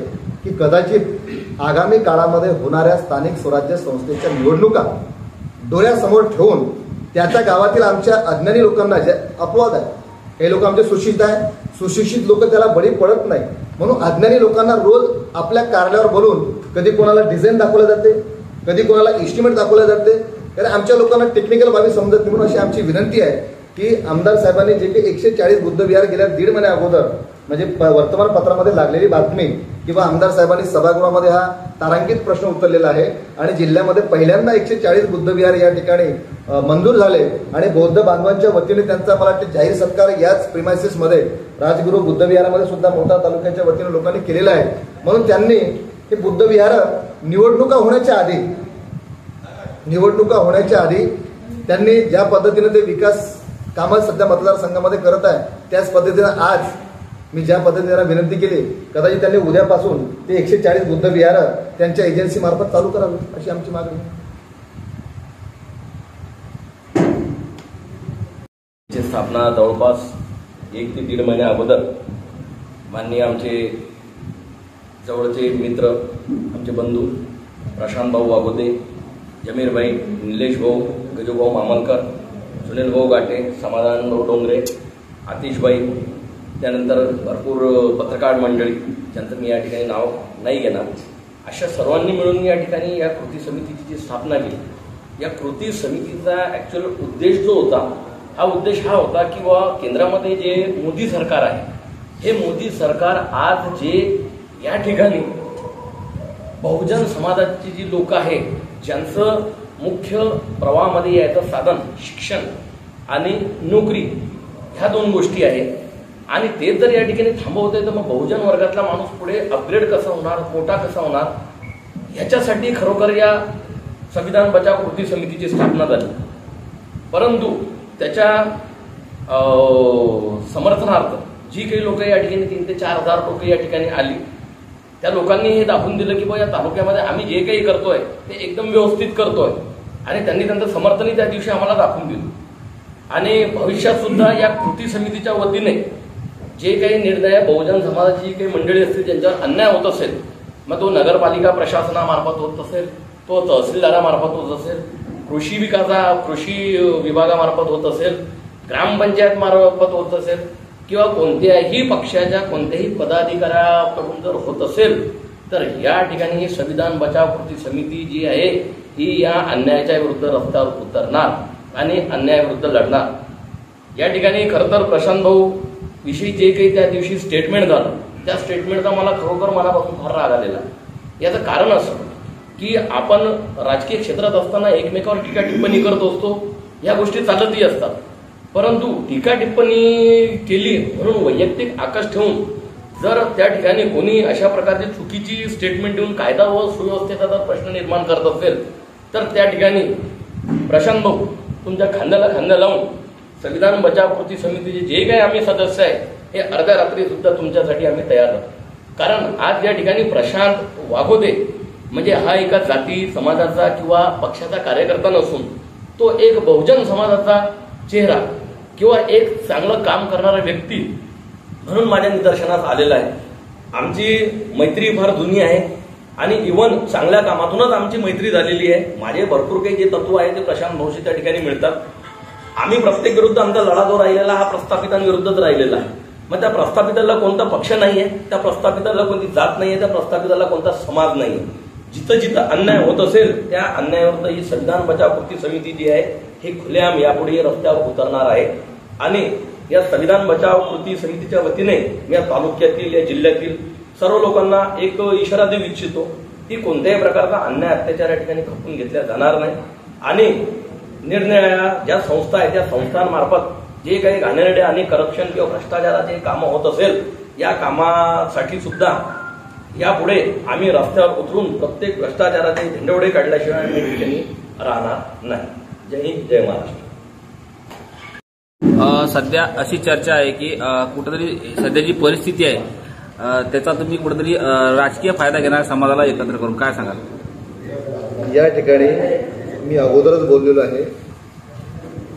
S2: की कदाचित आगामी काळामध्ये होणाऱ्या स्थानिक स्वराज्य संस्थेच्या निवडणुका डोळ्यासमोर ठेवून त्याच्या गावातील आमच्या अज्ञानी लोकांना जे अपवाद आहे हे लोक आमचे सुशिक्षित आहे सुशिक्षित लोक त्याला बळी पडत नाही. म्हणून अज्ञानी लोकांना रोज आपल्या कार्यालयावर बोलून कधी कोणाला डिझाईन दाखवलं जाते कधी कोणाला इस्टिमेट दाखवलं जाते कारण आमच्या लोकांना टेक्निकल बाबी समजत नाही म्हणून अशी आमची विनंती आहे. की आमदार साहेबांनी जे काही एकशे चाळीस बुद्धविहार गेल्या दीड महिन्या अगोदर म्हणजे वर्तमानपत्रामध्ये लागलेली बातमी किंवा आमदार साहेबांनी सभागृहामध्ये हा तारांकित प्रश्न उचललेला आहे. आणि जिल्ह्यामध्ये पहिल्यांदा एकशे चाळीस बुद्धविहार या ठिकाणी मंजूर झाले. आणि बौद्ध बांधवांच्या वतीने त्यांचा मला वाटतं जाहीर सत्कार याच प्रिमायसिसमध्ये राजगुरू बुद्धविहारामध्ये सुद्धा मोठा तालुक्याच्या वतीने लोकांनी केलेला आहे. म्हणून त्यांनी हे बुद्धविहार निवडणुका होण्याच्या आधी निवडणुका होण्याच्या आधी त्यांनी ज्या पद्धतीने ते विकास कामं सध्या मतदारसंघामध्ये करत आहे. त्याच पद्धतीनं आज मी ज्या पद्धतीने विनंती केली कदाचित त्यांनी उद्यापासून ते एकशे चाळीस बुद्ध विहार त्यांच्या एजन्सी मार्फत चालू करावी अशी आमची मागणी.
S4: स्थापना जवळपास एक ते दीड महिन्या अगोदर माननीय आमचे जवळचे मित्र आमचे बंधू प्रशांत भाऊ वागोदे जमीरभाई निलेश भाऊ गजूभाऊ मामलकर सुनील भाऊ गाटे समाधान भाऊ डोंगरे आतिशबाई त्यानंतर भरपूर पत्रकार मंडळी ज्यांचं मी या ठिकाणी नाव नाही घेणार. अशा सर्वांनी मिळून या ठिकाणी या कृती समितीची जी स्थापना केली या कृती समितीचा ॲक्च्युअल उद्देश जो होता हा उद्देश हा होता की बा केंद्रामध्ये जे मोदी सरकार आहे हे मोदी सरकार आज जे या ठिकाणी बहुजन समाजाची जी लोक आहेत ज्यांचं मुख्य प्रवाहामध्ये यायचं साधन शिक्षण आणि नोकरी ह्या दोन गोष्टी आहेत. आणि ते जर या ठिकाणी थांबवते तर मग बहुजन वर्गातला माणूस पुढे अपग्रेड कसा होणार मोठा कसा होणार ह्याच्यासाठी खरोखर या संविधान बचाव कृती समितीची स्थापना झाली. परंतु त्याच्या समर्थनार्थ जी काही लोक या ठिकाणी तीन ते चार हजार लोक या ठिकाणी आली त्या लोकांनी हे दाखवून दिलं की बा या तालुक्यामध्ये आम्ही जे काही करतोय ते एकदम व्यवस्थित करतोय. आणि त्यांनी त्यांचं समर्थनही त्या दिवशी आम्हाला दाखवून दिलं. आणि भविष्यात सुद्धा या कृती समितीच्या वतीने जे काही निर्णय बहुजन समाजाची काही मंडळी असतील ज्यांच्यावर अन्याय होत असेल मग तो नगरपालिका प्रशासनामार्फत होत असेल तो तहसीलदारामार्फत होत असेल कृषी विकासा कृषी विभागामार्फत होत असेल ग्रामपंचायत मार्फत होत असेल किंवा कोणत्याही पक्षाच्या कोणत्याही पदाधिकाऱ्याकडून जर होत असेल तर या ठिकाणी ही संविधान बचाव कृती समिती जी आहे ही या अन्यायाच्या विरुद्ध रस्त्यावर उतरणार आणि अन्यायाविरुद्ध लढणार. या ठिकाणी खरं तर प्रशांत भाऊ विषयी जे काही त्या दिवशी स्टेटमेंट झालं त्या स्टेटमेंटचा मला खरोखर मनापासून फार राग आलेला. याचं कारण असं की आपण राजकीय क्षेत्रात असताना एकमेकावर टीका टिप्पणी करत असतो या गोष्टी चालतही असतात. परंतु टीका टिप्पणी केली म्हणून वैयक्तिक आकाश ठेवून जर त्या ठिकाणी कोणी अशा प्रकारची चुकीची स्टेटमेंट देऊन कायदा व सुव्यवस्थेचा जर प्रश्न निर्माण करत असेल तर त्या ठिकाणी प्रशांत भाऊ तुमच्या खांद्याला खांदा लावून संविधान बचाव कृती समितीचे जे काही आम्ही सदस्य आहे हे अर्ध्या रात्री सुद्धा तुमच्यासाठी आम्ही तयार आहोत. कारण आज या ठिकाणी प्रशांत वाघोदे म्हणजे हा एका जाती समाजाचा किंवा पक्षाचा कार्यकर्ता नसून तो एक बहुजन समाजाचा चेहरा किंवा एक चांगलं काम करणारा व्यक्ती म्हणून माझ्या निदर्शनास आलेला आहे. आमची मैत्री फार जुनी आहे आणि इवन चांगल्या कामातूनच आमची मैत्री झालेली आहे. माझे भरपूर काही जे तत्व आहे ते प्रशांत भाऊशी त्या ठिकाणी मिळतात. आम्ही प्रत्येक विरुद्ध आमचा लढा जो राहिलेला हा प्रस्थापितांविरुद्धच राहिलेला आहे. मग त्या प्रस्थापिताला कोणता पक्ष नाहीये त्या प्रस्थापिताला कोणती जात नाहीये त्या प्रस्थापिताला कोणता समाज नाहीये. जिथं जिथं अन्याय होत असेल त्या अन्यायावर ही संविधान बचाव कृती समिती जी आहे ही खुलेआम यापुढे रस्त्यावर उतरणार आहे. आणि या संविधान बचाव कृती समितीच्या वतीने मी या तालुक्यातील या जिल्ह्यातील सर्व लोकांना एक इशारा देऊ इच्छितो की कोणत्याही प्रकारचा अन्याय अत्याचार या ठिकाणी खपून घेतल्या जाणार नाही. आणि निरनिराळ्या ज्या संस्था आहेत त्या संस्थांमार्फत जे काही घाणेरडे आणि करप्शन किंवा भ्रष्टाचाराचे कामं होत असेल या कामासाठी सुद्धा यापुढे आम्ही रस्त्यावर उतरून प्रत्येक भ्रष्टाचाराचे झेंडवडे काढल्याशिवाय आम्ही ठिकाणी राहणार नाही. जय हिंद जय महाराष्ट्र.
S5: सध्या अशी चर्चा आहे की कुठेतरी सध्याची परिस्थिती आहे त्याचा तुम्ही कुठेतरी राजकीय फायदा घेणार समाजाला एकत्र करून काय सांगाल?
S2: या ठिकाणी मी अगोदरच बोललेलो आहे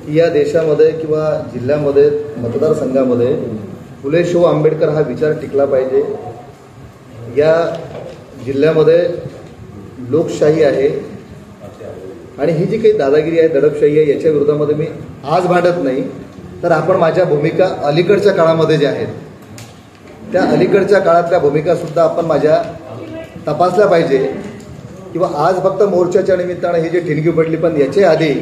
S2: की या देशामध्ये किंवा जिल्ह्यामध्ये मतदारसंघामध्ये फुले शाहू आंबेडकर हा विचार टिकला पाहिजे. या जिल्ह्यामध्ये लोकशाही आहे आणि ही जी काही दादागिरी आहे दडपशाही आहे याच्या विरोधामध्ये मी आज भांडत नाही. तर आपण माझ्या भूमिका अलीकडच्या काळामध्ये ज्या आहेत त्या अलीकडच्या काळातल्या भूमिका सुद्धा आपण माझ्या तपासल्या पाहिजे. किंवा आज फक्त मोर्चाच्या निमित्तानं ही जी ठिणगी पडली पण याच्या आधी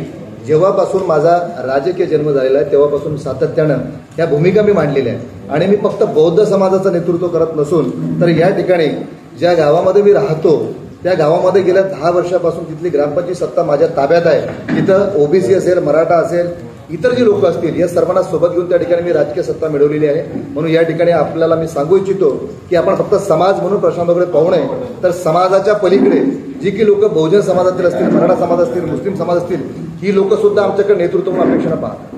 S2: जेव्हापासून माझा राजकीय जन्म झालेला आहे तेव्हापासून सातत्यानं ह्या भूमिका मी मांडलेल्या आहे आणि मी फक्त बौद्ध समाजाचं नेतृत्व करत नसून तर या ठिकाणी ज्या गावामध्ये मी राहतो त्या गावामध्ये गेल्या दहा वर्षापासून तिथली ग्रामपंचायत सत्ता माझ्या ताब्यात आहे. तिथं ओबीसी असेल मराठा असेल इतर जी लोक असतील या सर्वांना सोबत घेऊन त्या ठिकाणी मी राजकीय सत्ता मिळवलेली आहे. म्हणून या ठिकाणी आपल्याला मी सांगू इच्छितो की आपण फक्त समाज म्हणून प्रश्नांकडे पाहू नये तर समाजाच्या पलीकडे जी की लोक बहुजन समाजातील असतील मराठा समाज असतील मुस्लिम समाज असतील ही लोक सुद्धा आमच्याकडे नेतृत्व म्हणून अपेक्षा पाहतात.